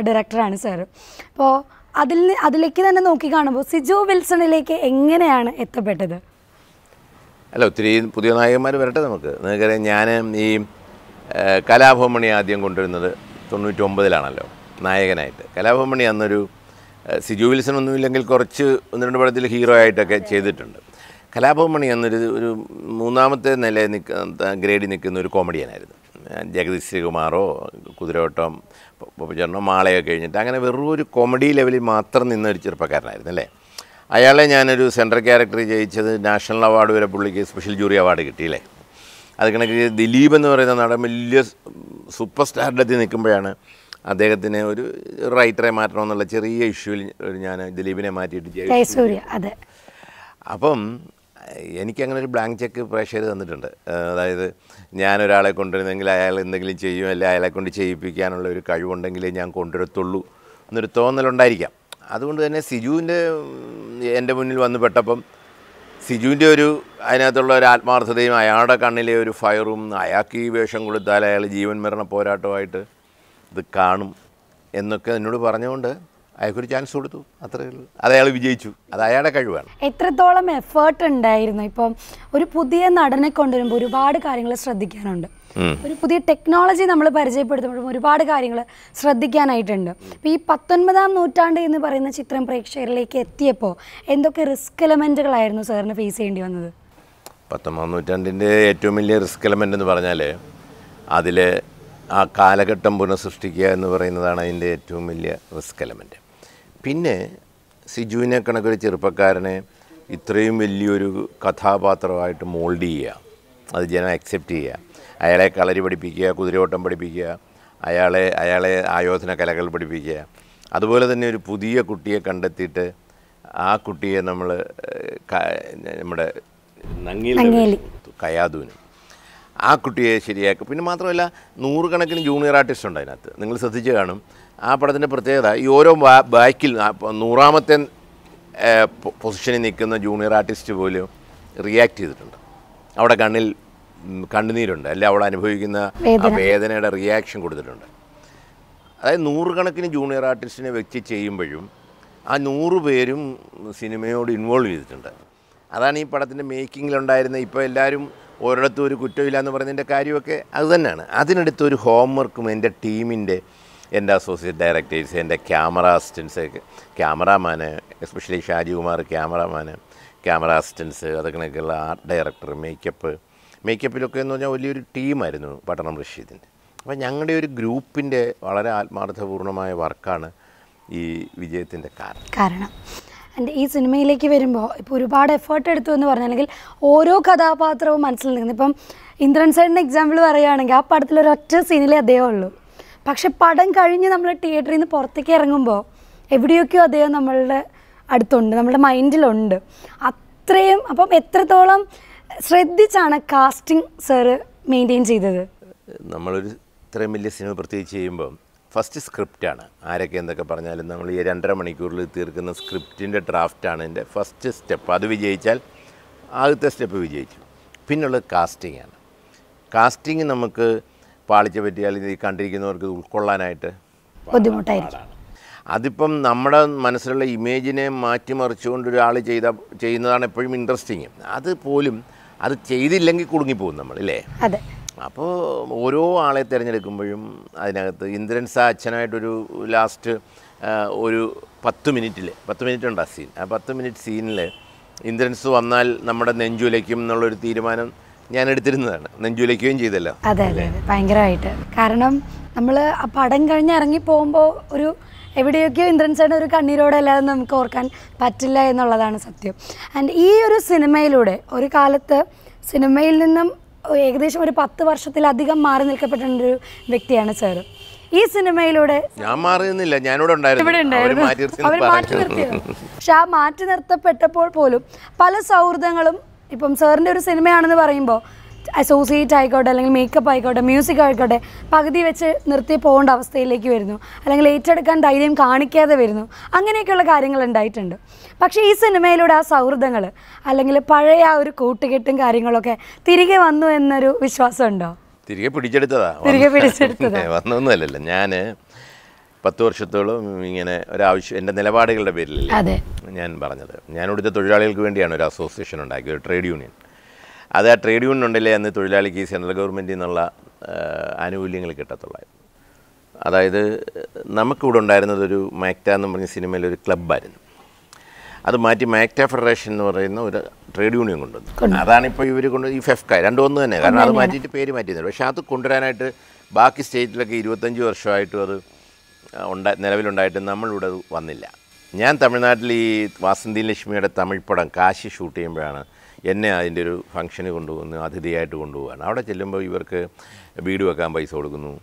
ഡയറക്ടറാണ് സാറ്. അപ്പോൾ അതിൽ അതിലേക്ക് തന്നെ നോക്കി കാണുമ്പോൾ സിജു വിൽസണിലേക്ക് എങ്ങനെയാണ് എത്തപ്പെട്ടത്? അല്ല ഒത്തിരി പുതിയ നായകന്മാർ വരട്ടെ നമുക്ക്. നിങ്ങൾക്കറിയാം ഞാൻ ഈ കലാഭവമണി ആദ്യം കൊണ്ടുവരുന്നത് തൊണ്ണൂറ്റൊമ്പതിലാണല്ലോ നായകനായിട്ട്. കലാഭവമണി അന്നൊരു സിജു വിൽസൺ ഒന്നുമില്ലെങ്കിൽ കുറച്ച് ഒന്ന് രണ്ട് പടത്തിൽ ഹീറോ ആയിട്ടൊക്കെ ചെയ്തിട്ടുണ്ട്. കലാഭവമണി അന്നൊരു ഒരു മൂന്നാമത്തെ നില നിൽക്കുന്ന ഗ്രേഡിൽ നിൽക്കുന്ന ഒരു കോമഡിയനായിരുന്നു ജഗദീഷ് ശ്രീകുമാറോ കുതിരോട്ടം പൊപ്പച്ചേട്ടനോ മാളയോ കഴിഞ്ഞിട്ട് അങ്ങനെ വെറും ഒരു കോമഡി ലെവലിൽ മാത്രം നിന്ന ഒരു ചെറുപ്പക്കാരനായിരുന്നു അല്ലേ? അയാളെ ഞാനൊരു സെൻട്രൽ ക്യാരക്ടർ ജയിച്ചത് നാഷണൽ അവാർഡ് വരെ പുള്ളിക്ക് സ്പെഷ്യൽ ജൂറി അവാർഡ് കിട്ടിയില്ലേ അത് കണക്ക് ദിലീപ് എന്ന് പറയുന്ന നടൻ വലിയ സൂപ്പർ സ്റ്റാറിന്റെ എത്തി നിൽക്കുമ്പോഴാണ് അദ്ദേഹത്തിന് ഒരു റൈറ്ററെ മാറ്റണമെന്നുള്ള ചെറിയ ഇഷ്യൂവിൽ ഞാൻ ദിലീപിനെ മാറ്റിയിട്ട് ജയ ജയസൂര്യ അതെ. അപ്പം എനിക്കങ്ങനെ ഒരു ബ്ലാങ്ക് ചെക്ക് പ്രേക്ഷകർ തന്നിട്ടുണ്ട്. അതായത് അതായത് ഞാനൊരാളെ കൊണ്ടുവരുന്നെങ്കിൽ അയാൾ എന്തെങ്കിലും ചെയ്യും അല്ലെ അയാളെ കൊണ്ട് ചെയ്യിപ്പിക്കാനുള്ള ഒരു കഴിവുണ്ടെങ്കിലേ ഞാൻ കൊണ്ടുവരത്തുള്ളൂ എന്നൊരു തോന്നലുണ്ടായിരിക്കാം. അതുകൊണ്ട് തന്നെ സിജുവിന്റെ എന്റെ മുന്നിൽ വന്നു പെട്ടപ്പം സിജുവിന്റെ ഒരു അതിനകത്തുള്ള ഒരു ആത്മാർത്ഥതയും അയാളുടെ കണ്ണിലെ ഒരു ഫയറും അയാൾക്ക് ഈ വേഷം കൊടുത്താൽ അയാൾ ജീവൻ മരണ പോരാട്ടമായിട്ട് ഇത് കാണും എന്നൊക്കെ എന്നോട് പറഞ്ഞുകൊണ്ട് അയാൾക്കൊരു ചാൻസ് കൊടുത്തു. അത്രയേ ഉള്ളൂ. അത് അയാൾ വിജയിച്ചു. അത് അയാളുടെ കഴിവാണ്. എത്രത്തോളം എഫേർട്ട് ഉണ്ടായിരുന്നു. ഇപ്പം ഒരു പുതിയ നടനെ കൊണ്ടുവരുമ്പോൾ ഒരുപാട് കാര്യങ്ങൾ ശ്രദ്ധിക്കാനുണ്ട്. ഒരു പുതിയ ടെക്നോളജി നമ്മൾ പരിചയപ്പെടുത്തുമ്പോഴും ഒരുപാട് കാര്യങ്ങൾ ശ്രദ്ധിക്കാനായിട്ടുണ്ട്. അപ്പം ഈ പത്തൊൻപതാം നൂറ്റാണ്ട് എന്ന് പറയുന്ന ചിത്രം പ്രേക്ഷകരിലേക്ക് എത്തിയപ്പോൾ എന്തൊക്കെ റിസ്ക് എലമെന്റുകളായിരുന്നു സാറിന് ഫേസ് ചെയ്യേണ്ടി വന്നത്? പത്തൊമ്പതാം നൂറ്റാണ്ടിന്റെ ഏറ്റവും വലിയ റിസ്ക് എലമെന്റ് എന്ന് പറഞ്ഞാൽ അതിൽ ആ കാലഘട്ടം പുനഃസൃഷ്ടിക്കുക എന്ന് പറയുന്നതാണ് അതിന്റെ ഏറ്റവും വലിയ റിസ്ക് എലമെന്റ് പിന്നെ സിജുവിനെ കണക്കൊരു ചെറുപ്പക്കാരനെ ഇത്രയും വലിയൊരു കഥാപാത്രമായിട്ട് മോൾഡ് ചെയ്യുക. അത് ജനം അക്സെപ്റ്റ് ചെയ്യുക. അയാളെ കളരി പഠിപ്പിക്കുക കുതിരയോട്ടം പഠിപ്പിക്കുക അയാളെ അയാളെ ആയോധന കലകൾ പഠിപ്പിക്കുക. അതുപോലെ തന്നെ ഒരു പുതിയ കുട്ടിയെ കണ്ടെത്തിയിട്ട് ആ കുട്ടിയെ നമ്മൾ നമ്മുടെ നങ്ങിയിൽ കയാതുവിനും ആ കുട്ടിയെ ശരിയാക്കും. പിന്നെ മാത്രമല്ല നൂറുകണക്കിന് ജൂനിയർ ആർട്ടിസ്റ്റ് ഉണ്ട് അതിനകത്ത്. നിങ്ങൾ ശ്രദ്ധിച്ച് കാണും. ആ പടത്തിന്റെ പ്രത്യേകത ഈ ഓരോ ബാക്കിൽ നൂറാമത്തെ പൊസിഷനിൽ നിൽക്കുന്ന ജൂനിയർ ആർട്ടിസ്റ്റ് പോലും റിയാക്ട് ചെയ്തിട്ടുണ്ട്. അവിടെ കണ്ണിൽ കണ്ണുനീരുണ്ട്. അല്ലെ അവൾ അനുഭവിക്കുന്ന ആ വേദന. വേദനയുടെ റിയാക്ഷൻ കൊടുത്തിട്ടുണ്ട്. അതായത് നൂറുകണക്കിന് ജൂനിയർ ആർട്ടിസ്റ്റിനെ വെച്ച് ചെയ്യുമ്പോഴും ആ നൂറ് പേരും സിനിമയോട് ഇൻവോൾവ് ചെയ്തിട്ടുണ്ട്. അതാണ് ഈ പടത്തിന്റെ മേക്കിങ്ങിലുണ്ടായിരുന്ന ഇപ്പോൾ എല്ലാവരും ഒരിടത്തും ഒരു കുറ്റമില്ല എന്ന് പറയുന്നതിന്റെ കാര്യമൊക്കെ അതുതന്നെയാണ് അതിനടുത്തൊരു ഹോംവർക്കും എന്റെ ടീമിന്റെ എന്റെ അസോസിയേറ്റ് ഡയറക്ടേഴ്സ് എന്റെ camera assistance ക്യാമറാമാന് especially Shajikumar ക്യാമറാമാന് camera assistants അതൊക്കെയൊക്കെയുള്ള ആർട്ട് ഡയറക്ടർ മേക്കപ്പ് മേക്കപ്പിലൊക്കെ എന്ന് പറഞ്ഞാൽ വലിയൊരു ടീമായിരുന്നു പട്ടണം റഷീദിന്റെ. അപ്പോൾ ഞങ്ങളുടെ ഒരു ഗ്രൂപ്പിന്റെ വളരെ ആത്മാർത്ഥപൂർണമായ വർക്കാണ് ഈ വിജയത്തിന്റെ കാരണം. കാരണം. എന്റെ ഈ സിനിമയിലേക്ക് വരുമ്പോൾ ഇപ്പോൾ ഒരുപാട് എഫേർട്ട് എടുത്തു എന്ന് പറഞ്ഞാൽ ഓരോ കഥാപാത്രവും മനസ്സിൽ നിൽക്കുന്നു ഇപ്പം ഇന്ദ്രൻ സൈഡിന്റെ എക്സാമ്പിൾ പറയുകയാണെങ്കിൽ ആ പടത്തിൽ ഒരൊറ്റ സീനിലേ അദ്ദേഹം ഉള്ളൂ. പക്ഷെ പടം കഴിഞ്ഞ് നമ്മൾ തിയേറ്ററിൽ നിന്ന് പുറത്തേക്ക് ഇറങ്ങുമ്പോൾ എവിടെയൊക്കെയോ അദ്ദേഹം നമ്മളുടെ അടുത്തുണ്ട് നമ്മുടെ മൈൻഡിലുണ്ട്. അത്രയും അപ്പം എത്രത്തോളം ശ്രദ്ധിച്ചാണ് കാസ്റ്റിംഗ് സാറ് മെയിന്റെയിൻ ചെയ്തത്? നമ്മളൊരു ഇത്രയും വലിയ സിനിമ പ്രത്യേകിച്ച് ചെയ്യുമ്പോൾ ഫസ്റ്റ് സ്ക്രിപ്റ്റാണ്. ആരൊക്കെ എന്തൊക്കെ പറഞ്ഞാലും നമ്മൾ ഈ രണ്ടര മണിക്കൂറിൽ തീർക്കുന്ന സ്ക്രിപ്റ്റിന്റെ ഡ്രാഫ്റ്റാണ് എന്റെ ഫസ്റ്റ് സ്റ്റെപ്പ്. അത് വിജയിച്ചാൽ ആദ്യത്തെ സ്റ്റെപ്പ് വിജയിച്ചു. പിന്നുള്ളത് ആണ്. കാസ്റ്റിംഗ് നമുക്ക് പാളിച്ച പറ്റിയാൽ ഇത് ഈ കണ്ടിരിക്കുന്നവർക്ക് ഉൾക്കൊള്ളാനായിട്ട് ബുദ്ധിമുട്ടായിരിക്കും. അതിപ്പം നമ്മുടെ മനസ്സിലുള്ള ഇമേജിനെ മാറ്റിമറിച്ചുകൊണ്ട് ഒരാൾ ചെയ്ത ചെയ്യുന്നതാണ് എപ്പോഴും ഇൻട്രസ്റ്റിങ് അത് പോലും അത് ചെയ്തില്ലെങ്കിൽ കുടുങ്ങിപ്പോകും നമ്മൾ അല്ലേ അതെ. അപ്പോൾ ഓരോ ആളെ തിരഞ്ഞെടുക്കുമ്പോഴും അതിനകത്ത് ഇന്ദ്രൻ സാ അച്ഛനായിട്ടൊരു ലാസ്റ്റ് ഒരു പത്ത് മിനിറ്റിൽ പത്ത് മിനിറ്റ് ഉണ്ട് ആ സീൻ ആ പത്ത് മിനിറ്റ് സീനിൽ ഇന്ദ്രൻസ് വന്നാൽ നമ്മുടെ നെഞ്ചുലയ്ക്കും എന്നുള്ളൊരു തീരുമാനം ഞാൻ എടുത്തിരുന്നതാണ് നെഞ്ചുലയ്ക്കുകയും ചെയ്തല്ലോ. അതെ അതെ ഭയങ്കരമായിട്ട്. കാരണം നമ്മൾ ആ പടം കഴിഞ്ഞ് ഇറങ്ങി പോകുമ്പോൾ ഒരു എവിടെയൊക്കെയോ ഇന്ദ്രൻ ചേട്ടൻ ഒരു കണ്ണീരോടെ അല്ലാതെ നമുക്ക് ഓർക്കാൻ പറ്റില്ല എന്നുള്ളതാണ് സത്യം. ആൻഡ് ഈ ഒരു സിനിമയിലൂടെ ഒരു കാലത്ത് സിനിമയിൽ നിന്നും ഏകദേശം ഒരു പത്ത് വർഷത്തിലധികം മാറി നിൽക്കപ്പെട്ടിട്ടുള്ള ഒരു വ്യക്തിയാണ് സാറ്. ഈ സിനിമയിലൂടെ ഞാൻ മാറിയൊന്നുമില്ല ഞാനിവിടെ ഉണ്ടായിരുന്നു. അവർ മാറ്റി നിർത്തിയത്. പക്ഷെ ആ മാറ്റി നിർത്തപ്പെട്ടപ്പോൾ പോലും പല സൗഹൃദങ്ങളും ഇപ്പം സാറിന്റെ ഒരു സിനിമയാണെന്ന് പറയുമ്പോൾ അസോസിയേറ്റ് ആയിക്കോട്ടെ അല്ലെങ്കിൽ മേക്കപ്പ് ആയിക്കോട്ടെ മ്യൂസിക് ആയിക്കോട്ടെ പകുതി വെച്ച് നിർത്തി പോകേണ്ട അവസ്ഥയിലേക്ക് വരുന്നു. അല്ലെങ്കിൽ ഏറ്റെടുക്കാൻ ധൈര്യം കാണിക്കാതെ വരുന്നു. അങ്ങനെയൊക്കെയുള്ള കാര്യങ്ങൾ ഉണ്ടായിട്ടുണ്ട്. പക്ഷേ ഈ സിനിമയിലൂടെ ആ സൗഹൃദങ്ങൾ അല്ലെങ്കിൽ പഴയ ആ ഒരു കൂട്ടുകെട്ടും കാര്യങ്ങളൊക്കെ തിരികെ വന്നു എന്നൊരു വിശ്വാസമുണ്ടോ? തിരികെ പിടിച്ചെടുത്തതാ. തിരികെ പിടിച്ചെടുത്തതാ. <laughs> വന്നൊന്നുമല്ലല്ലോ. ഞാൻ പത്ത് വർഷത്തോളം ഇങ്ങനെ ഒരാവശ്യം എന്റെ നിലപാടുകളുടെ പേരിലല്ലേ? ഞാൻ പറഞ്ഞത്. ഞാൻ ഇവിടുത്തെ തൊഴിലാളികൾക്ക് വേണ്ടിയാണ് ഒരു അസോസിയേഷൻ ഉണ്ടാക്കിയത് ഒരു ട്രേഡ് യൂണിയൻ അത് ആ ട്രേഡ് യൂണിയൻ ഉണ്ടല്ലേ അന്ന് തൊഴിലാളിക്ക് സെൻട്രൽ ഗവൺമെന്റിൽ നിന്നുള്ള ആനുകൂല്യങ്ങൾ കിട്ടത്തുള്ളായിരുന്നു. അതായത് നമുക്കിവിടെ ഉണ്ടായിരുന്നത് ഒരു മാക്ട എന്ന് പറഞ്ഞ സിനിമയിലെ ഒരു ക്ലബ്ബായിരുന്നു. അത് മാറ്റി മാക്ട ഫെഡറേഷൻ എന്ന് പറയുന്ന ഒരു ട്രേഡ് യൂണിയൻ കൊണ്ടുവന്നു. അതാണ് ഇപ്പോൾ ഇവർ കൊണ്ട് ഈ ഫെഫ്ക രണ്ടും ഒന്ന് തന്നെ. കാരണം അത് മാറ്റിയിട്ട് പേര് മാറ്റിയത് പക്ഷേ അത് കൊണ്ടുവരാനായിട്ട് ബാക്കി സ്റ്റേറ്റിലൊക്കെ ഇരുപത്തഞ്ച് വർഷമായിട്ടും അത് ഉണ്ടാ നിലവിലുണ്ടായിട്ട് നമ്മളിവിടെ വന്നില്ല. ഞാൻ തമിഴ്നാട്ടിൽ ഈ വാസന്തി ലക്ഷ്മിയുടെ തമിഴ് പടം കാശി ഷൂട്ട് ചെയ്യുമ്പോഴാണ് എന്നെ അതിന്റെ ഒരു ഫംഗ്ഷന് കൊണ്ടുപോകുന്നു അതിഥിയായിട്ട് കൊണ്ടുപോകാണ് അവിടെ ചെല്ലുമ്പോൾ ഇവർക്ക് വീട് വെക്കാൻ പൈസ കൊടുക്കുന്നു.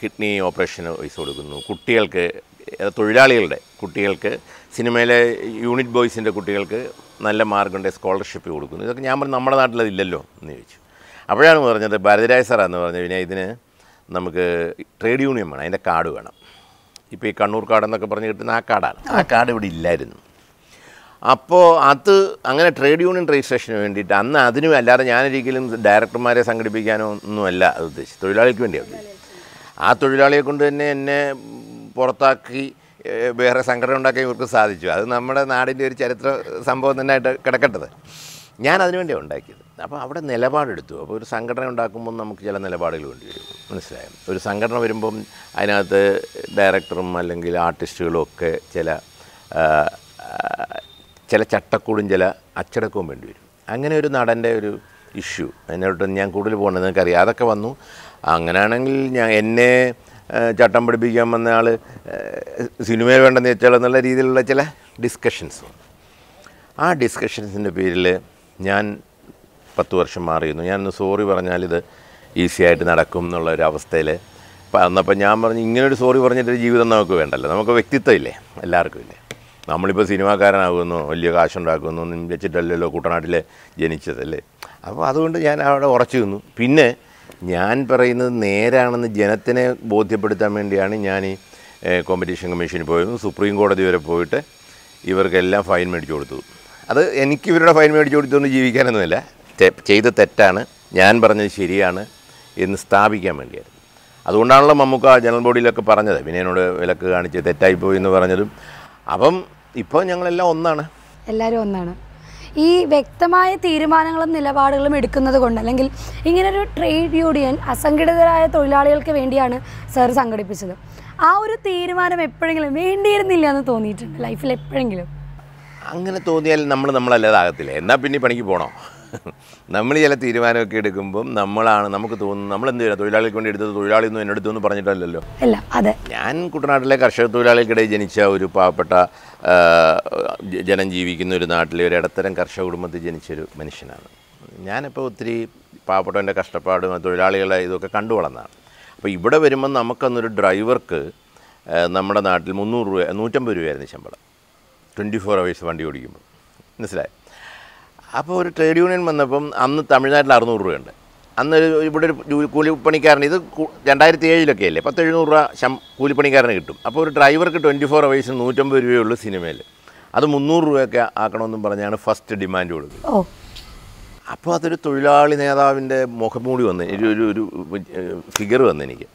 കിഡ്നി ഓപ്പറേഷന് പൈസ കൊടുക്കുന്നു. കുട്ടികൾക്ക് തൊഴിലാളികളുടെ കുട്ടികൾക്ക് സിനിമയിലെ യൂണിറ്റ് ബോയ്സിന്റെ കുട്ടികൾക്ക് നല്ല മാർക്കുണ്ട് സ്കോളർഷിപ്പ് കൊടുക്കുന്നു. ഇതൊക്കെ ഞാൻ പറഞ്ഞു നമ്മുടെ നാട്ടിലതില്ലല്ലോ എന്ന് ചോദിച്ചു. അപ്പോഴാണ് പറഞ്ഞത് ഭരതരായ സാറാന്ന് പറഞ്ഞു പിന്നെ ഇതിന് നമുക്ക് ട്രേഡ് യൂണിയൻ വേണം അതിന്റെ കാർഡ് വേണം. ഇപ്പോൾ ഈ കണ്ണൂർ കാർഡ് എന്നൊക്കെ പറഞ്ഞ് കിട്ടുന്ന ആ കാർഡാണ്. ആ കാർഡ് ഇവിടെ ഇല്ലായിരുന്നു. അപ്പോൾ അത് അങ്ങനെ ട്രേഡ് യൂണിയൻ രജിസ്ട്രേഷന് വേണ്ടിയിട്ട് അന്ന് അതിനും അല്ലാതെ ഞാനൊരിക്കലും ഡയറക്ടർമാരെ സംഘടിപ്പിക്കാനോ ഒന്നുമല്ല അത് ഉദ്ദേശിച്ചു തൊഴിലാളിക്ക് വേണ്ടിയാണ് ഉദ്ദേശിച്ചത്. ആ തൊഴിലാളിയെ കൊണ്ട് തന്നെ എന്നെ പുറത്താക്കി വേറെ സംഘടന ഉണ്ടാക്കാൻ ഇവർക്ക് സാധിച്ചു. അത് നമ്മുടെ നാടിന്റെ ഒരു ചരിത്ര സംഭവം തന്നെ ആയിട്ട് കിടക്കട്ടത്. ഞാൻ അതിനുവേണ്ടിയാണ് ഉണ്ടാക്കിയത്. അപ്പോൾ അവിടെ നിലപാടെടുത്തു. അപ്പോൾ ഒരു സംഘടന ഉണ്ടാക്കുമ്പോൾ നമുക്ക് ചില നിലപാടുകൾ വേണ്ടി വരും. മനസ്സിലായോ? ഒരു സംഘടന വരുമ്പം അതിനകത്ത് ഡയറക്ടറും അല്ലെങ്കിൽ ആർട്ടിസ്റ്റുകളും ഒക്കെ ചില ചില ചട്ടക്കൂടും ചില അച്ചടക്കവും വേണ്ടി വരും. അങ്ങനെ ഒരു നടന്റെ ഒരു ഇഷ്യൂ. അതിനോട്ട് ഞാൻ കൂടുതൽ പോകേണ്ടത് നിങ്ങൾക്കറിയാം അതൊക്കെ വന്നു. അങ്ങനെയാണെങ്കിൽ ഞാൻ എന്നെ ചട്ടം പഠിപ്പിക്കാൻ വന്ന ആൾ സിനിമയിൽ വേണ്ടെന്ന് വെച്ചാൽ എന്നുള്ള രീതിയിലുള്ള ചില ഡിസ്കഷൻസ് ആ ഡിസ്കഷൻസിന്റെ പേരിൽ ഞാൻ പത്ത് വർഷം മാറിയിരുന്നു. ഞാനൊന്ന് സോറി പറഞ്ഞാൽ ഇത് ഈസി ആയിട്ട് നടക്കും എന്നുള്ള ഒരു അവസ്ഥയിൽ അന്നപ്പോൾ ഞാൻ പറഞ്ഞു ഇങ്ങനൊരു സോറി പറഞ്ഞിട്ട് ഒരു ജീവിതം നമുക്ക് വേണ്ടല്ലോ. നമുക്ക് വ്യക്തിത്വം ഇല്ലേ? എല്ലാവർക്കും ഇല്ലേ? നമ്മളിപ്പോൾ സിനിമാക്കാരനാകുന്നു വലിയ കാശുണ്ടാക്കുന്നു ഒന്നും വെച്ചിട്ടല്ലല്ലോ കുട്ടനാട്ടിൽ ജനിച്ചതല്ലേ അപ്പോൾ അതുകൊണ്ട് ഞാൻ അവിടെ ഉറച്ചു നിന്നു. പിന്നെ ഞാൻ പറയുന്നത് നേരാണെന്ന് ജനത്തിനെ ബോധ്യപ്പെടുത്താൻ വേണ്ടിയാണ് ഞാൻ ഈ കോമ്പറ്റീഷൻ കമ്മീഷനിൽ പോയത് സുപ്രീം കോടതി വരെ പോയിട്ട് ഇവർക്കെല്ലാം ഫൈൻ മേടിച്ചു കൊടുത്തു. അത് എനിക്ക് ഇവരുടെ ഫൈൻ മേടിച്ചു കൊടുത്തുകൊണ്ട് ജീവിക്കാനൊന്നുമില്ല. ചെയ്ത തെറ്റാണ് ഞാൻ പറഞ്ഞത് ശരിയാണ് എന്ന് സ്ഥാപിക്കാൻ വേണ്ടിയായിരുന്നു. അതുകൊണ്ടാണല്ലോ മമ്മൂക്ക ജനറൽ ബോഡിയിലൊക്കെ പറഞ്ഞത് വിനയനോട് വിലക്ക് കാണിച്ച് തെറ്റായിപ്പോയി എന്ന് പറഞ്ഞതും. അപ്പം ഇപ്പോൾ ഞങ്ങളെല്ലാം ഒന്നാണ്. എല്ലാവരും ഒന്നാണ്. ഈ വ്യക്തമായ തീരുമാനങ്ങളും നിലപാടുകളും എടുക്കുന്നത് കൊണ്ട് അല്ലെങ്കിൽ ഇങ്ങനൊരു ട്രേഡ് യൂണിയൻ അസംഘടിതരായ തൊഴിലാളികൾക്ക് വേണ്ടിയാണ് സാർ സംഘടിപ്പിച്ചത്. ആ ഒരു തീരുമാനം എപ്പോഴെങ്കിലും വേണ്ടിയിരുന്നില്ല എന്ന് തോന്നിയിട്ടുണ്ട് ലൈഫിൽ എപ്പോഴെങ്കിലും? അങ്ങനെ തോന്നിയാൽ നമ്മൾ നമ്മളല്ലാതാകത്തില്ല. എന്നാൽ പിന്നെ പണിക്ക് പോകണോ നമ്മൾ ചില തീരുമാനമൊക്കെ എടുക്കുമ്പോൾ നമ്മളാണ് നമുക്ക് തോന്നുന്നു നമ്മൾ എന്ത് ചെയ്യാം തൊഴിലാളിക്ക് വേണ്ടി എടുത്തത് തൊഴിലാളി ഒന്നും എന്നെടുത്തു എന്ന് പറഞ്ഞിട്ടല്ലല്ലോ? അല്ല അതെ. ഞാൻ കുട്ടനാട്ടിലെ കർഷക തൊഴിലാളികൾക്കിടയിൽ ജനിച്ച ഒരു പാവപ്പെട്ട ജനം ജീവിക്കുന്ന ഒരു നാട്ടിലെ ഒരു ഇടത്തരം കർഷക കുടുംബത്തിൽ ജനിച്ചൊരു മനുഷ്യനാണ്. ഞാനിപ്പോൾ ഒത്തിരി പാവപ്പെട്ടവന്റെ കഷ്ടപ്പാടും തൊഴിലാളികളെ ഇതൊക്കെ കണ്ടു വളർന്നതാണ്. അപ്പോൾ ഇവിടെ വരുമ്പോൾ നമുക്കന്നൊരു ഡ്രൈവർക്ക് നമ്മുടെ നാട്ടിൽ മുന്നൂറ് രൂപ നൂറ്റമ്പത് രൂപയായിരുന്നു ശമ്പളം. ട്വന്റി ഫോർ അവേഴ്സ് വണ്ടി ഓടിക്കുമ്പോൾ. മനസ്സിലായി? അപ്പോൾ ഒരു ട്രേഡ് യൂണിയൻ വന്നപ്പം അന്ന് തമിഴ്നാട്ടിൽ അറുന്നൂറ് രൂപയുണ്ട്. അന്ന് ഒരു ഇവിടെ ഒരു കൂലിപ്പണിക്കാരൻ ഇത് രണ്ടായിരത്തി ഏഴിലൊക്കെ അല്ലേ? പത്ത് എഴുന്നൂറ് രൂപ ശം കൂലിപ്പണിക്കാരന് കിട്ടും. അപ്പോൾ ഒരു ഡ്രൈവർക്ക് ട്വന്റി ഫോർ അവേഴ്സിന് നൂറ്റമ്പത് രൂപയുള്ളൂ സിനിമയിൽ അത് മുന്നൂറ് രൂപയൊക്കെ ആക്കണമെന്നും പറഞ്ഞാണ് ഫസ്റ്റ് ഡിമാൻഡ് കൊടുക്കുന്നത് അപ്പോൾ അതൊരു തൊഴിലാളി നേതാവിന്റെ മുഖംമൂടി വന്ന് ഒരു ഒരു ഒരു ഫിഗർ വന്നു എനിക്ക്.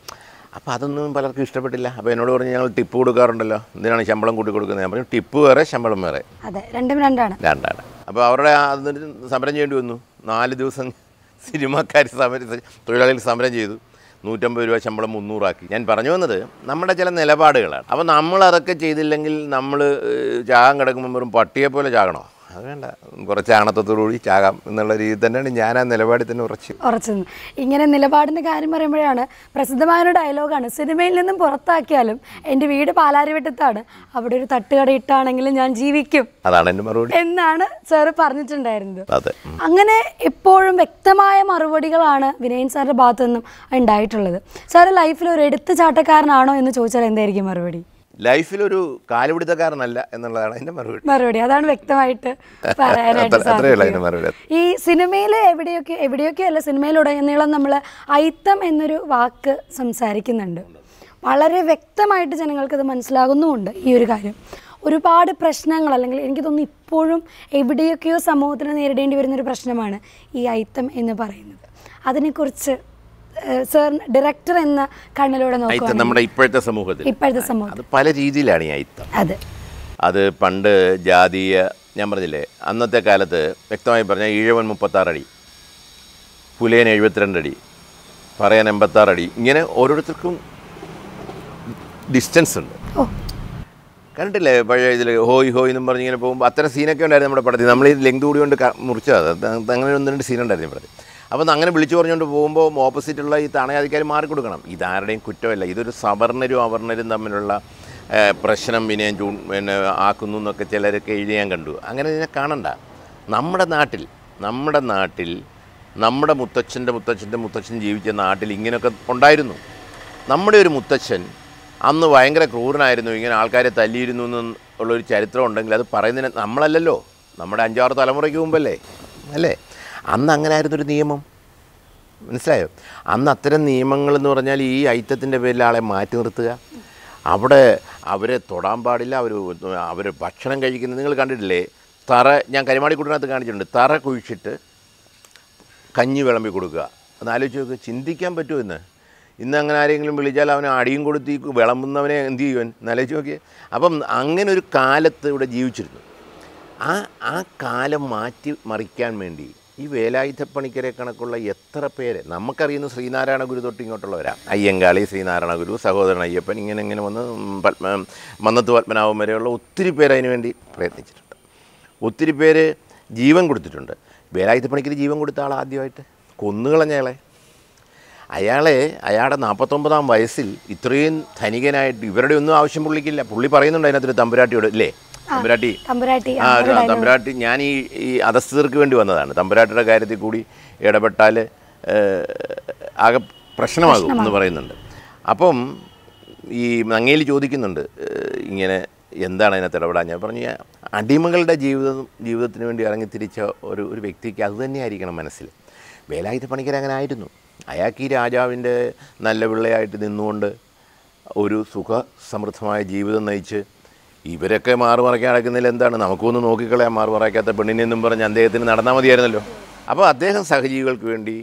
അപ്പോൾ അതൊന്നും പലർക്കും ഇഷ്ടപ്പെട്ടില്ല. അപ്പോൾ എന്നോട് പറഞ്ഞ് ഞങ്ങൾ ടിപ്പ് കൊടുക്കാറുണ്ടല്ലോ. എന്തിനാണ് ശമ്പളം കൂട്ടി കൊടുക്കുന്നത് ഞാൻ പറഞ്ഞു ടിപ്പ് വേറെ ശമ്പളം വേറെ. അതെ രണ്ടും രണ്ടാണ്. രണ്ടാണ്. അപ്പോൾ അവരുടെ അതിന് സമരം ചെയ്യേണ്ടി വന്നു. നാല് ദിവസം സിനിമാക്കാർ സമരം തൊഴിലാളികൾ സമരം ചെയ്തു. നൂറ്റമ്പത് രൂപ ശമ്പളം മുന്നൂറാക്കി. ഞാൻ പറഞ്ഞു വന്നത് നമ്മുടെ ചില നിലപാടുകളാണ്. അപ്പോൾ നമ്മളതൊക്കെ ചെയ്തില്ലെങ്കിൽ നമ്മൾ ചാകാൻ കിടക്കുമ്പോൾ വെറും പട്ടിയെ പോലെ ചാകണോ? അത് വേണ്ട. കുറച്ച് ആണത്തത്തോടുകൂടി ചാകാം എന്നുള്ള രീതി തന്നെയാണ് ഞാൻ ആ നിലപാടിൽ തന്നെ ഉറച്ചു. ഉറച്ചു ഇങ്ങനെ നിലപാടിന്റെ കാര്യം പറയുമ്പോഴാണ് പ്രസിദ്ധമായ ഒരു ഡയലോഗാണ് സിനിമയിൽ നിന്നും പുറത്താക്കിയാലും എന്റെ വീട് പാലാരിവട്ടത്താണ്. അവിടെ ഒരു തട്ടുകട ഇട്ടാണെങ്കിലും ഞാൻ ജീവിക്കും. അതാണ് എന്റെ മറുപടി. എന്നാണ് സാറ് പറഞ്ഞിട്ടുണ്ടായിരുന്നത്. അതെ. അങ്ങനെ എപ്പോഴും വ്യക്തമായ മറുപടികളാണ് വിനയൻ സാറിന്റെ ഭാഗത്തു നിന്നും ഉണ്ടായിട്ടുള്ളത്. സാറ് ലൈഫിൽ ഒരു എടുത്തുചാട്ടക്കാരനാണോ എന്ന് ചോദിച്ചാൽ എന്തായിരിക്കും മറുപടി? ലൈഫിലൊരു കാലുപിടുത്തക്കാരനല്ല എന്നുള്ളതാണ് അതിന്റെ മറുപടി. മറുപടി. അതാണ് വ്യക്തമായിട്ട് പറയാനായിട്ട് ഈ സിനിമയിൽ എവിടെയൊക്കെ എവിടെയൊക്കെ അല്ല സിനിമയിലുടനീളം നമ്മൾ ഐത്തം എന്നൊരു വാക്ക് സംസാരിക്കുന്നുണ്ട്. വളരെ വ്യക്തമായിട്ട് ജനങ്ങൾക്കത് മനസ്സിലാകുന്നുമുണ്ട് ഈ ഒരു കാര്യം. ഒരുപാട് പ്രശ്നങ്ങൾ അല്ലെങ്കിൽ എനിക്ക് തോന്നുന്നു ഇപ്പോഴും എവിടെയൊക്കെയോ സമൂഹത്തിന് നേരിടേണ്ടി വരുന്നൊരു പ്രശ്നമാണ് ഈ ഐത്തം എന്ന് പറയുന്നത്. അതിനെക്കുറിച്ച് സർ ഡയറക്ടർ എന്ന കണ്ണിലൂടെ നോക്കുക നമ്മുടെ ഇപ്പോഴത്തെ സമൂഹത്തിൽ. ഇപ്പോഴത്തെ സമൂഹം അത് പല രീതിയിലാണ് ഈ അയിത്തം അതെ. അത് പണ്ട് ജാതീയ ഞാൻ പറഞ്ഞില്ലേ അന്നത്തെ കാലത്ത് വ്യക്തമായി പറഞ്ഞാൽ ഈഴവൻ മുപ്പത്താറടി പുലയൻ എഴുപത്തിരണ്ടടി പറയാൻ എൺപത്താറടി ഇങ്ങനെ ഓരോരുത്തർക്കും ഡിസ്റ്റൻസ് ഉണ്ട്. കണ്ടിട്ടില്ലേ പഴയ ഇതിൽ ഹോയ് ഹോയ് എന്നും പറഞ്ഞ് ഇങ്ങനെ പോകുമ്പോൾ അത്തരം സീനൊക്കെ ഉണ്ടായിരുന്നു നമ്മുടെ പടത്തിൽ. നമ്മൾ ഈ ലെങ്ത് കൂടി കൊണ്ട് മുറിച്ചത്. അങ്ങനെ ഒന്ന് രണ്ട് സീൻ ഉണ്ടായിരുന്നു ഇവിടെ അപ്പോൾ അങ്ങനെ വിളിച്ചു പറഞ്ഞുകൊണ്ട് പോകുമ്പോൾ ഓപ്പോസിറ്റുള്ള ഈ താണയാധികാരി മാറിക്കൊടുക്കണം. ഇതാരുടെയും കുറ്റമല്ല. ഇതൊരു സവർണരും അവർണരും തമ്മിലുള്ള പ്രശ്നം വിനയം ചൂ പിന്നെ ആക്കുന്നു എന്നൊക്കെ ചിലരൊക്കെ എഴുതിയാൻ കണ്ടു. അങ്ങനെ ഇതിനെ കാണണ്ട. നമ്മുടെ നാട്ടിൽ നമ്മുടെ നാട്ടിൽ നമ്മുടെ മുത്തച്ഛന്റെ മുത്തച്ഛന്റെ മുത്തച്ഛൻ ജീവിച്ച നാട്ടിൽ ഇങ്ങനെയൊക്കെ ഉണ്ടായിരുന്നു. നമ്മുടെ ഒരു മുത്തച്ഛൻ അന്ന് ഭയങ്കര ക്രൂരനായിരുന്നു. ഇങ്ങനെ ആൾക്കാരെ തല്ലിയിരുന്നു എന്നുള്ളൊരു ചരിത്രം ഉണ്ടെങ്കിൽ അത് പറയുന്നതിന് നമ്മളല്ലല്ലോ. നമ്മുടെ അഞ്ചാറ് തലമുറയ്ക്ക് മുമ്പല്ലേ? അല്ലേ? അന്ന് അങ്ങനെ ആയിരുന്നൊരു നിയമം. മനസ്സിലായോ? അന്ന് അത്തരം നിയമങ്ങൾ എന്ന് പറഞ്ഞാൽ ഈ ഐറ്റത്തിന്റെ പേരിൽ ആളെ മാറ്റി നിർത്തുക. അവിടെ അവരെ തൊടാൻ പാടില്ല അവർ അവർ ഭക്ഷണം കഴിക്കുന്നത് നിങ്ങൾ കണ്ടിട്ടില്ലേ? തറ ഞാൻ കരിമാടിക്കുട്ടിനകത്ത് കാണിച്ചിട്ടുണ്ട്. തറ കുഴിച്ചിട്ട് കഞ്ഞി വിളമ്പി കൊടുക്കുക. ഒന്ന് ആലോചിച്ച് നോക്ക് ചിന്തിക്കാൻ പറ്റുമോ ഇന്ന്? ഇന്ന് അങ്ങനെ ആരെങ്കിലും വിളിച്ചാൽ അവനെ അടിയും കൊടുത്ത് വിളമ്പുന്നവനെ എന്ത് ചെയ്യുവൻ എന്നാലോചിച്ച് നോക്കിയേ. അപ്പം അങ്ങനെ ഒരു കാലത്ത് ഇവിടെ ജീവിച്ചിരുന്നു. ആ ആ കാലം മാറ്റി മറിക്കാൻ വേണ്ടി ഈ വേലായുധപ്പണിക്കരെ കണക്കുള്ള എത്ര പേര്? നമുക്കറിയുന്ന ശ്രീനാരായണ ഗുരു തൊട്ട് ഇങ്ങോട്ടുള്ളവരാ. അയ്യങ്കാളി ശ്രീനാരായണ ഗുരു സഹോദരൻ അയ്യപ്പൻ ഇങ്ങനെ ഇങ്ങനെ വന്ന് പത്മ മന്നത്ത് പത്മനാഭം വരെയുള്ള ഒത്തിരി പേര് അതിനു വേണ്ടി പ്രയത്നിച്ചിട്ടുണ്ട്. ഒത്തിരി പേര് ജീവൻ കൊടുത്തിട്ടുണ്ട്. വേലായുധപ്പണിക്കർ ജീവൻ കൊടുത്ത ആൾ ആദ്യമായിട്ട്? കൊന്നുകളഞ്ഞയാളെ. അയാളെ അയാളുടെ നാൽപ്പത്തൊമ്പതാം വയസ്സിൽ ഇത്രയും ധനികനായിട്ട് ഇവരുടെ ഒന്നും ആവശ്യം പുള്ളിക്കില്ല. പുള്ളി പറയുന്നുണ്ട് അതിനകത്തൊരു തമ്പുരാട്ടിയോട് ഇല്ലേ? തമ്പുരാട്ടി. തമ്പുരാട്ടി ആ തമ്പുരാട്ടി ഞാൻ ഈ ഈ അധസ്ഥിതർക്ക് വേണ്ടി വന്നതാണ്. തമ്പുരാട്ടിയുടെ കാര്യത്തിൽ കൂടി ഇടപെട്ടാൽ ആകെ പ്രശ്നമാകും എന്ന് പറയുന്നുണ്ട്. അപ്പം ഈ നങ്ങയിൽ ചോദിക്കുന്നുണ്ട് ഇങ്ങനെ എന്താണ് അതിനകത്ത് ഇടപെടാൻ? ഞാൻ പറഞ്ഞു അടിമകളുടെ ജീവിതം ജീവിതത്തിന് വേണ്ടി ഇറങ്ങി തിരിച്ച ഒരു ഒരു വ്യക്തിക്ക് അത് തന്നെയായിരിക്കണം മനസ്സിൽ. വേലായുധ പണിക്കർ അങ്ങനെ ആയിരുന്നു. അയാൾക്ക് ഈ രാജാവിന്റെ നല്ല പിള്ളയായിട്ട് നിന്നുകൊണ്ട് ഒരു സുഖ സമൃദ്ധമായ ജീവിതം നയിച്ച് ഇവരൊക്കെ മാറുമറയ്ക്കാൻ നടക്കുന്നതിൽ എന്താണ്? നമുക്കൊന്ന് നോക്കിക്കളയാൻ മാറുമറയ്ക്കാത്ത പെണ്ണിനെന്നും പറഞ്ഞ് അദ്ദേഹത്തിന് നടന്നാൽ മതിയായിരുന്നല്ലോ. അപ്പോൾ അദ്ദേഹം സഹജീവികൾക്ക് വേണ്ടി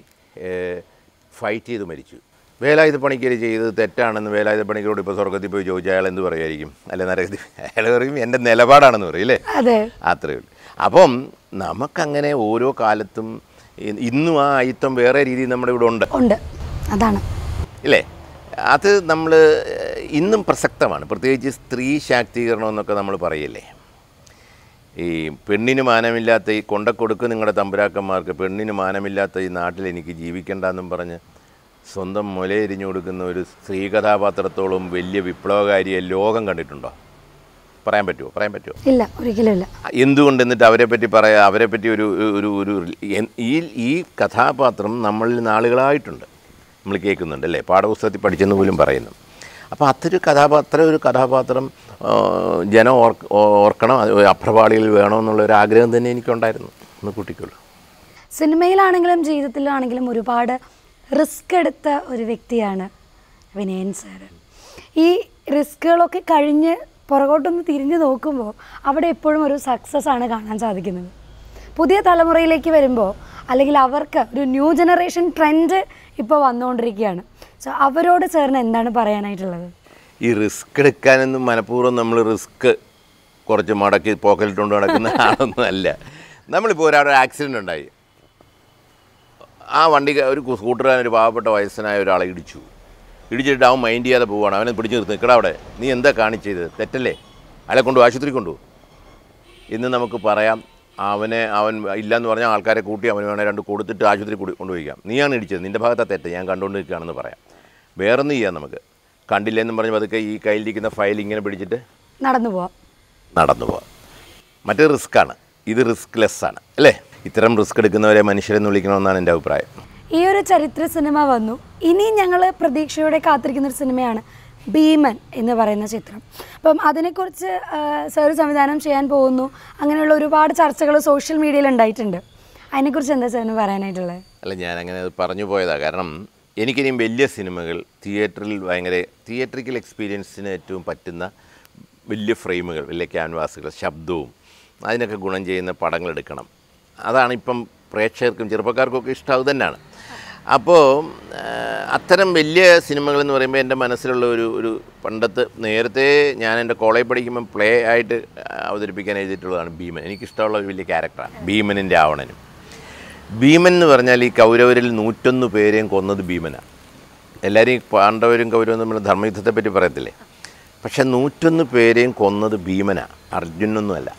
ഫൈറ്റ് ചെയ്ത് മരിച്ചു. വേലായുധ പണിക്കർ ചെയ്തത് തെറ്റാണെന്ന് വേലായുധ പണിക്കരോട് ഇപ്പോൾ സ്വർഗത്തിൽ പോയി ചോദിച്ചാൽ അയാൾ എന്ത് പറയുമായിരിക്കും അല്ലെ നരകത്തിൽ അയാൾ പറയും എന്റെ നിലപാടാണെന്ന് പറയും അല്ലേ അതെ. അത്രയേ ഉള്ളൂ. അപ്പം നമുക്കങ്ങനെ ഓരോ കാലത്തും ഇന്നും ആ അയിത്തം വേറെ രീതിയിൽ നമ്മുടെ ഇവിടെ ഉണ്ട്. ഉണ്ട്. അതാണ്. ഇല്ലേ? അത് നമ്മൾ ഇന്നും പ്രസക്തമാണ്. പ്രത്യേകിച്ച് സ്ത്രീ ശാക്തീകരണം എന്നൊക്കെ നമ്മൾ പറയില്ലേ? ഈ പെണ്ണിന് മാനമില്ലാത്ത ഈ കൊണ്ടക്കൊടുക്ക് നിങ്ങളുടെ തമ്പുരാക്കന്മാർക്ക് പെണ്ണിന് മാനമില്ലാത്ത ഈ നാട്ടിൽ എനിക്ക് ജീവിക്കണ്ടെന്നും പറഞ്ഞ് സ്വന്തം മുലയെരിഞ്ഞു കൊടുക്കുന്ന ഒരു സ്ത്രീ കഥാപാത്രത്തോളം വലിയ വിപ്ലവകാരിയെ ലോകം കണ്ടിട്ടുണ്ടോ? പറയാൻ പറ്റുമോ പറയാൻ പറ്റുമോ ഇല്ല ഒരിക്കലും ഇല്ല. എന്തുകൊണ്ട് എന്നിട്ട് അവരെ പറ്റി പറയാ? അവരെ പറ്റി ഒരു ഒരു ഒരു ഈ ഈ കഥാപാത്രം നമ്മളിൽ നാളുകളായിട്ടുണ്ട്. നമ്മൾ കേൾക്കുന്നുണ്ട് അല്ലേ? പാഠപുസ്തകത്തിൽ പഠിച്ചെന്ന് പോലും പറയുന്നു. അപ്പോൾ അതൊരു കഥാപാത്രം ഒരു കഥാപാത്രം ജനം ഓർ ഓർക്കണം അപ്രപാളിയിൽ വേണമെന്നുള്ള ഒരു ആഗ്രഹം തന്നെ എനിക്കുണ്ടായിരുന്നു ഒന്ന് കൂട്ടിക്കൊള്ളു. സിനിമയിലാണെങ്കിലും ജീവിതത്തിലാണെങ്കിലും ഒരുപാട് റിസ്ക് എടുത്ത ഒരു വ്യക്തിയാണ് വിനയൻ സാറ് ഈ റിസ്കുകളൊക്കെ കഴിഞ്ഞ് പുറകോട്ടൊന്ന് തിരിഞ്ഞു നോക്കുമ്പോൾ അവിടെ എപ്പോഴും ഒരു സക്സസ് ആണ് കാണാൻ സാധിക്കുന്നത്. പുതിയ തലമുറയിലേക്ക് വരുമ്പോൾ അല്ലെങ്കിൽ അവർക്ക് ഒരു ന്യൂ ജനറേഷൻ ട്രെൻഡ് ഇപ്പോൾ വന്നുകൊണ്ടിരിക്കുകയാണ് സോ അവരോട് സാറിന് എന്താണ് പറയാനായിട്ടുള്ളത്? ഈ റിസ്ക് എടുക്കാനൊന്നും മനഃപൂർവം നമ്മൾ റിസ്ക് കുറച്ച് മടക്കി പോക്കലിട്ടുകൊണ്ട് നടക്കുന്ന <laughs> ആളൊന്നും അല്ല. നമ്മളിപ്പോൾ ഒരാളുടെ ആക്സിഡന്റ് ഉണ്ടായി. ആ വണ്ടി ഒരു സ്കൂട്ടറാൻ ഒരു പാവപ്പെട്ട വയസ്സനായ ഒരാളെ ഇടിച്ചു. ഇടിച്ചിട്ട് അവൻ മൈൻഡ് ചെയ്യാതെ പോവാണ്. അവനെ പിടിച്ച് നിർത്തി. നിൽക്കടാ അവിടെ. നീ എന്താ കാണിച്ചത്? തെറ്റല്ലേ? അയാളെ കൊണ്ട് ആശുപത്രി കൊണ്ടു ഇന്ന് നമുക്ക് പറയാം അവനെ അവൻ ഇല്ലയെന്ന് പറഞ്ഞാൽ ആൾക്കാരെ കൂട്ടി അവന് വേണേൽ രണ്ട് കൊടുത്തിട്ട് ആശുപത്രി കൂടി കൊണ്ടുപോയിക്കാം. നീയാണ് ഇടിച്ചത്. നിന്റെ ഭാഗത്തെ തെറ്റ്. ഞാൻ കണ്ടുകൊണ്ട് നിൽക്കുകയാണെന്ന് പറയാം. വേറൊന്നും ചെയ്യാം നമുക്ക്. കണ്ടില്ലെന്നും പറഞ്ഞ് പതുക്കെ ഈ കയ്യിലിരിക്കുന്ന ഫയൽ ഇങ്ങനെ പിടിച്ചിട്ട് നടന്നു പോവാം. നടന്നു പോവാം. മറ്റേ റിസ്ക്കാണ് ഇത് റിസ്ക് ആണ്. അല്ലേ? ഇത്തരം റിസ്ക് എടുക്കുന്നവരെ മനുഷ്യരെന്ന് വിളിക്കണമെന്നാണ് എന്റെ അഭിപ്രായം. ഈ ഒരു ചരിത്ര സിനിമ വന്നു. ഇനി ഞങ്ങൾ പ്രതീക്ഷയോടെ കാത്തിരിക്കുന്ന ഒരു സിനിമയാണ് ഭീമൻ എന്ന് പറയുന്ന ചിത്രം. അപ്പം അതിനെക്കുറിച്ച് സർ സംവിധാനം ചെയ്യാൻ പോകുന്നു. അങ്ങനെയുള്ള ഒരുപാട് ചർച്ചകൾ സോഷ്യൽ മീഡിയയിൽ ഉണ്ടായിട്ടുണ്ട്. അതിനെക്കുറിച്ച് എന്താ സാറിന് പറയാനായിട്ടുള്ളത്? അല്ല ഞാൻ അങ്ങനെ പറഞ്ഞു പോയതാ. കാരണം എനിക്കിനിയും വലിയ സിനിമകൾ തിയേറ്ററിൽ ഭയങ്കര തിയേറ്ററിക്കൽ എക്സ്പീരിയൻസിന് ഏറ്റവും പറ്റുന്ന വലിയ ഫ്രെയിമുകൾ വലിയ ക്യാൻവാസുകൾ ശബ്ദവും അതിനൊക്കെ ഗുണം ചെയ്യുന്ന പടങ്ങൾ എടുക്കണം. അതാണ് ഇപ്പം പ്രേക്ഷകർക്കും ചെറുപ്പക്കാർക്കൊക്കെ ഇഷ്ടം. അത് തന്നെയാണ്. അപ്പോൾ അത്തരം വലിയ സിനിമകളെന്ന് പറയുമ്പോൾ എന്റെ മനസ്സിലുള്ള ഒരു ഒരു പണ്ടത്തെ നേരത്തെ ഞാൻ എന്റെ കോളേജ് പഠിക്കുമ്പോൾ പ്ലേ ആയിട്ട് അവതരിപ്പിക്കാൻ എഴുതിയിട്ടുള്ളതാണ് ഭീമൻ. എനിക്കിഷ്ടമുള്ള ഒരു വലിയ ക്യാരക്ടറാണ് ഭീമനും രാവണനും. ഭീമൻ എന്ന് പറഞ്ഞാൽ ഈ കൗരവരിൽ നൂറ്റൊന്ന് പേരെയും കൊന്നത് ഭീമനാണ്. എല്ലാവരും പാണ്ഡവരും കൗരവരും തമ്മിൽ ധർമ്മയുദ്ധത്തെ പറ്റി പറയത്തില്ലേ? പക്ഷേ നൂറ്റൊന്ന് പേരെയും കൊന്നത് ഭീമനാണ് അർജുനൊന്നുമല്ല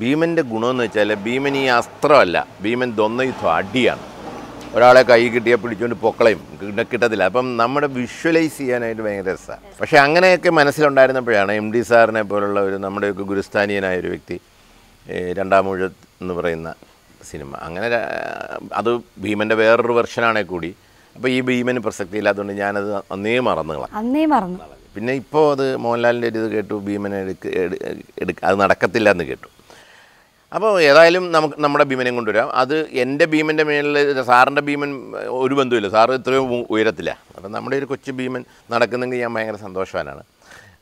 ഭീമന്റെ ഗുണമെന്ന് വെച്ചാൽ ഭീമൻ ഈ അസ്ത്രമല്ല ഭീമൻ ദ്വന്ദ്വയുദ്ധം അടിയാണ്. ഒരാളെ കൈ കിട്ടിയാൽ പിടിച്ചുകൊണ്ട് പൊക്കളയും. കിട്ട- കിട്ടത്തില്ല. അപ്പം നമ്മുടെ വിഷ്വലൈസ് ചെയ്യാനായിട്ട് ഭയങ്കര രസമാണ് പക്ഷേ അങ്ങനെയൊക്കെ മനസ്സിലുണ്ടായിരുന്നപ്പോഴാണ് എം ഡി സാറിനെ പോലുള്ള ഒരു നമ്മുടെയൊക്കെ ഗുരുസ്ഥാനീയനായ ഒരു വ്യക്തി ഏ, രണ്ടാം മുഴ എന്ന് പറയുന്ന സിനിമ. അങ്ങനെ അത് ഭീമന്റെ വേറൊരു വെർഷനാണേ കൂടി. അപ്പോൾ ഈ ഭീമന് പ്രസക്തി ഇല്ലാത്തതുകൊണ്ട് ഞാനത് അന്നേ മറന്നു അന്നേ മറന്നു. പിന്നെ ഇപ്പോൾ അത് മോഹൻലാലിന്റെ ഒരു ഇത് കേട്ടു ഭീമനെ എടുക്കുക എടുക്ക അത് നടക്കത്തില്ല എന്ന് കേട്ടു. അപ്പോൾ ഏതായാലും നമുക്ക് നമ്മുടെ ഭീമനെയും കൊണ്ടുവരാം. അത് എന്റെ ഭീമന്റെ മേളിൽ സാറിന്റെ ഭീമൻ ഒരു ബന്ധുവില്ല. സാർ ഇത്രയും ഉയരത്തില്ല. അപ്പം നമ്മുടെ ഒരു കൊച്ചു ഭീമൻ നടക്കുന്നെങ്കിൽ ഞാൻ ഭയങ്കര സന്തോഷവാനാണ്.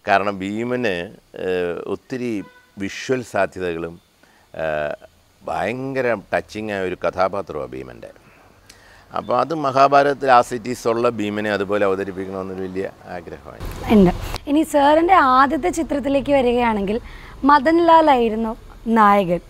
കാരണം ഭീമന് ഒത്തിരി വിഷ്വൽ സാധ്യതകളും ഭയങ്കര ടച്ചിങ് ഒരു കഥാപാത്രമാണ് ഭീമന്റെ അപ്പോൾ അത് മഹാഭാരതത്തിൽ ആ സിറ്റീസ് ഉള്ള ഭീമനെ അതുപോലെ അവതരിപ്പിക്കണമെന്നൊരു വലിയ ആഗ്രഹമാണ് ഉണ്ട്. ഇനി സാറിന്റെ ആദ്യത്തെ ചിത്രത്തിലേക്ക് വരികയാണെങ്കിൽ മദൻലാൽ ആയിരുന്നു നായകൻ.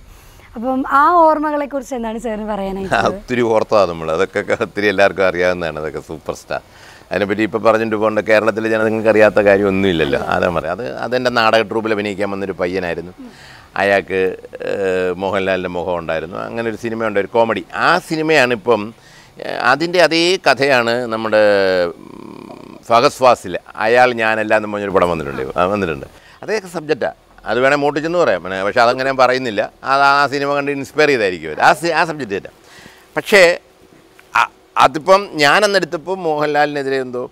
അപ്പം ആ ഓർമ്മകളെ കുറിച്ച് എന്താണ് സാറിന് പറയാനായിട്ട് ഒത്തിരി ഓർത്താ നമ്മൾ അതൊക്കെ ഒത്തിരി എല്ലാവർക്കും അറിയാവുന്നതാണ്. അതൊക്കെ സൂപ്പർ സ്റ്റാർ അതിനെപ്പറ്റി ഇപ്പോൾ പറഞ്ഞിട്ട് പോകേണ്ട കേരളത്തിലെ ജനങ്ങൾക്ക് അറിയാത്ത കാര്യമൊന്നുമില്ലല്ലോ അതാ പറയാം. അത് അതെന്റെ നാടക ട്രൂപ്പിൽ അഭിനയിക്കാൻ വന്നൊരു പയ്യനായിരുന്നു. അയാൾക്ക് മോഹൻലാലിന്റെ മുഖം ഉണ്ടായിരുന്നു. അങ്ങനെ ഒരു സിനിമ ഉണ്ട് ഒരു കോമഡി ആ സിനിമയാണ് ഇപ്പം അതിന്റെ അതേ കഥയാണ് നമ്മുടെ ഫഹസ് ഫാസിൽ അയാൾ ഞാനല്ല എന്ന് പറഞ്ഞൊരു പടം വന്നിട്ടുണ്ട് വന്നിട്ടുണ്ട്. അതേ സബ്ജക്റ്റാണ് അത് വേണേൽ മോട്ടിച്ചെന്ന് പറയാം. പിന്നെ പക്ഷേ അതങ്ങനെ പറയുന്നില്ല. അത് ആ സിനിമ കണ്ട് ഇൻസ്പയർ ചെയ്തായിരിക്കും അവർ ആ ആ സബ്ജക്റ്റ് തന്നെ പക്ഷേ അതിപ്പം ഞാനെന്നെടുത്തപ്പോൾ മോഹൻലാലിനെതിരെ എന്തോ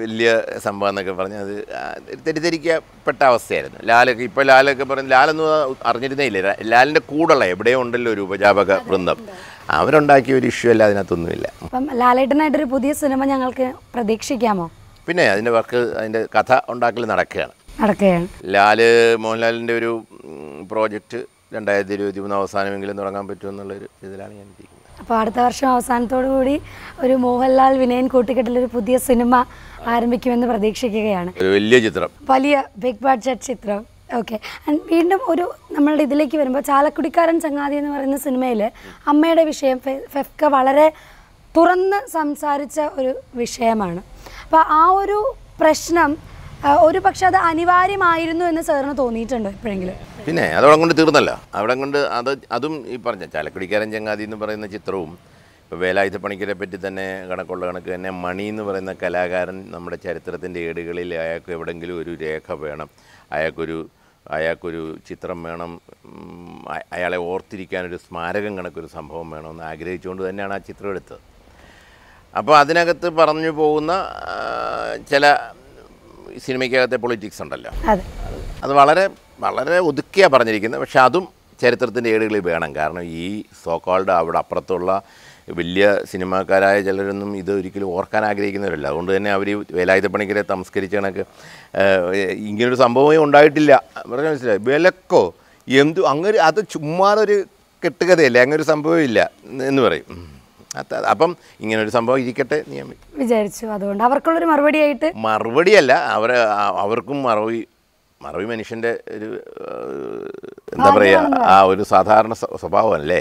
വലിയ സംഭവം എന്നൊക്കെ പറഞ്ഞ് അത് തെറ്റിദ്ധരിക്കപ്പെട്ട അവസ്ഥയായിരുന്നു. ലാലൊക്കെ ഇപ്പോൾ ലാലൊക്കെ പറഞ്ഞ് ലാലൊന്നും അറിഞ്ഞിരുന്നേ ഇല്ല ലാലിന്റെ കൂടെയുള്ള എവിടെയോ ഉണ്ടല്ലോ ഒരു ഉപജാപക വൃന്ദം. അവരുണ്ടാക്കിയ ഒരു ഇഷ്യൂ അല്ല അതിനകത്തൊന്നുമില്ല. അപ്പം ലാലേട്ടനായിട്ടൊരു പുതിയ സിനിമ ഞങ്ങൾക്ക് പ്രതീക്ഷിക്കാമോ? പിന്നെ അതിന്റെ വർക്ക് അതിന്റെ കഥ ഉണ്ടാക്കൽ നടക്കുകയാണ്. നടക്കുകയാണ് ലാൽ മോഹൻലാലിന്റെ ഒരു പ്രോജക്റ്റ് രണ്ടായിരത്തി ഇരുപത്തി മൂന്ന് അവസാനമെങ്കിലും തുടങ്ങാൻ പറ്റുമെന്നുള്ളൊരു ഇതിലാണ് ഞാൻ ഇരിക്കുന്നത്. അപ്പോൾ അടുത്ത വർഷം അവസാനത്തോടു കൂടി ഒരു മോഹൻലാൽ വിനയൻ കൂട്ടുകെട്ടിലൊരു പുതിയ സിനിമ ആരംഭിക്കുമെന്ന് പ്രതീക്ഷിക്കുകയാണ്. വലിയ ചിത്രം. വലിയ ബിഗ് ബഡ്ജറ്റ് ചിത്രം. ഓക്കെ. വീണ്ടും ഒരു നമ്മളുടെ ഇതിലേക്ക് വരുമ്പോൾ ചാലക്കുടിക്കാരൻ ചങ്ങാതി എന്ന് പറയുന്ന സിനിമയിൽ അമ്മയുടെ വിഷയം ഫെഫ്ക വളരെ തുറന്ന് സംസാരിച്ച ഒരു വിഷയമാണ്. അപ്പോൾ ആ ഒരു പ്രശ്നം ഒരു പക്ഷെ അത് അനിവാര്യമായിരുന്നു എന്ന് സാറിന് തോന്നിയിട്ടുണ്ടോ എപ്പോഴെങ്കിലും. പിന്നെ അതവിടെ കൊണ്ട് തീർന്നല്ല. അവിടെ കൊണ്ട് അത് അതും ഈ പറഞ്ഞ ചാലക്കുടിക്കാരൻ ചങ്ങാതി എന്ന് പറയുന്ന ചിത്രവും ഇപ്പോൾ വേലായുധ പണിക്കരെ പറ്റി തന്നെ കണക്കുള്ള കണക്ക് തന്നെ മണി എന്ന് പറയുന്ന കലാകാരൻ നമ്മുടെ ചരിത്രത്തിന്റെ ഏടുകളിൽ അയാൾക്ക് എവിടെയെങ്കിലും ഒരു രേഖ വേണം. അയാൾക്കൊരു അയാൾക്കൊരു ചിത്രം വേണം. അയാളെ ഓർത്തിരിക്കാനൊരു സ്മാരകം കണക്കൊരു സംഭവം വേണമെന്ന് ആഗ്രഹിച്ചുകൊണ്ട് തന്നെയാണ് ആ ചിത്രം എടുത്തത്. അപ്പോൾ അതിനകത്ത് പറഞ്ഞു പോകുന്ന ചില സിനിമയ്ക്കകത്തെ പൊളിറ്റിക്സ് ഉണ്ടല്ലോ. അതെ. വളരെ വളരെ ഒതുക്കിയാണ് പറഞ്ഞിരിക്കുന്നത്. പക്ഷെ അതും ചരിത്രത്തിന്റെ ഏടുകളിൽ വേണം. കാരണം ഈ സോക്കോൾഡ് അവിടെ അപ്പുറത്തുള്ള വലിയ സിനിമാക്കാരായ ചിലരൊന്നും ഇത് ഒരിക്കലും ഓർക്കാൻ ആഗ്രഹിക്കുന്നവരല്ല. അതുകൊണ്ട് തന്നെ അവർ വേലായുധ പണിക്കരെ തമസ്കരിച്ച കണക്ക് ഇങ്ങനൊരു സംഭവമേ ഉണ്ടായിട്ടില്ല. പറഞ്ഞാൽ മനസ്സിലായി. വിലക്കോ എന്തു അങ്ങനെ അത് ചുമ്മാതൊരു കെട്ടുകഥയല്ലേ? അങ്ങനെ ഒരു സംഭവമില്ല. എന്ന് പറയും. ഉം. ഇങ്ങനെ ഒരു സംഭവം ഇരിക്കട്ടെ ഞാൻ വിചാരിച്ചു. അതുകൊണ്ട് അവർക്കുള്ളൊരു മറുപടി ആയിട്ട് മറുപടിയല്ല അവർ അവർക്കും മറവി മറവി മനുഷ്യന്റെ ഒരു എന്താ പറയുക ആ ഒരു സാധാരണ സ്വഭാവം സ്വഭാവമല്ലേ?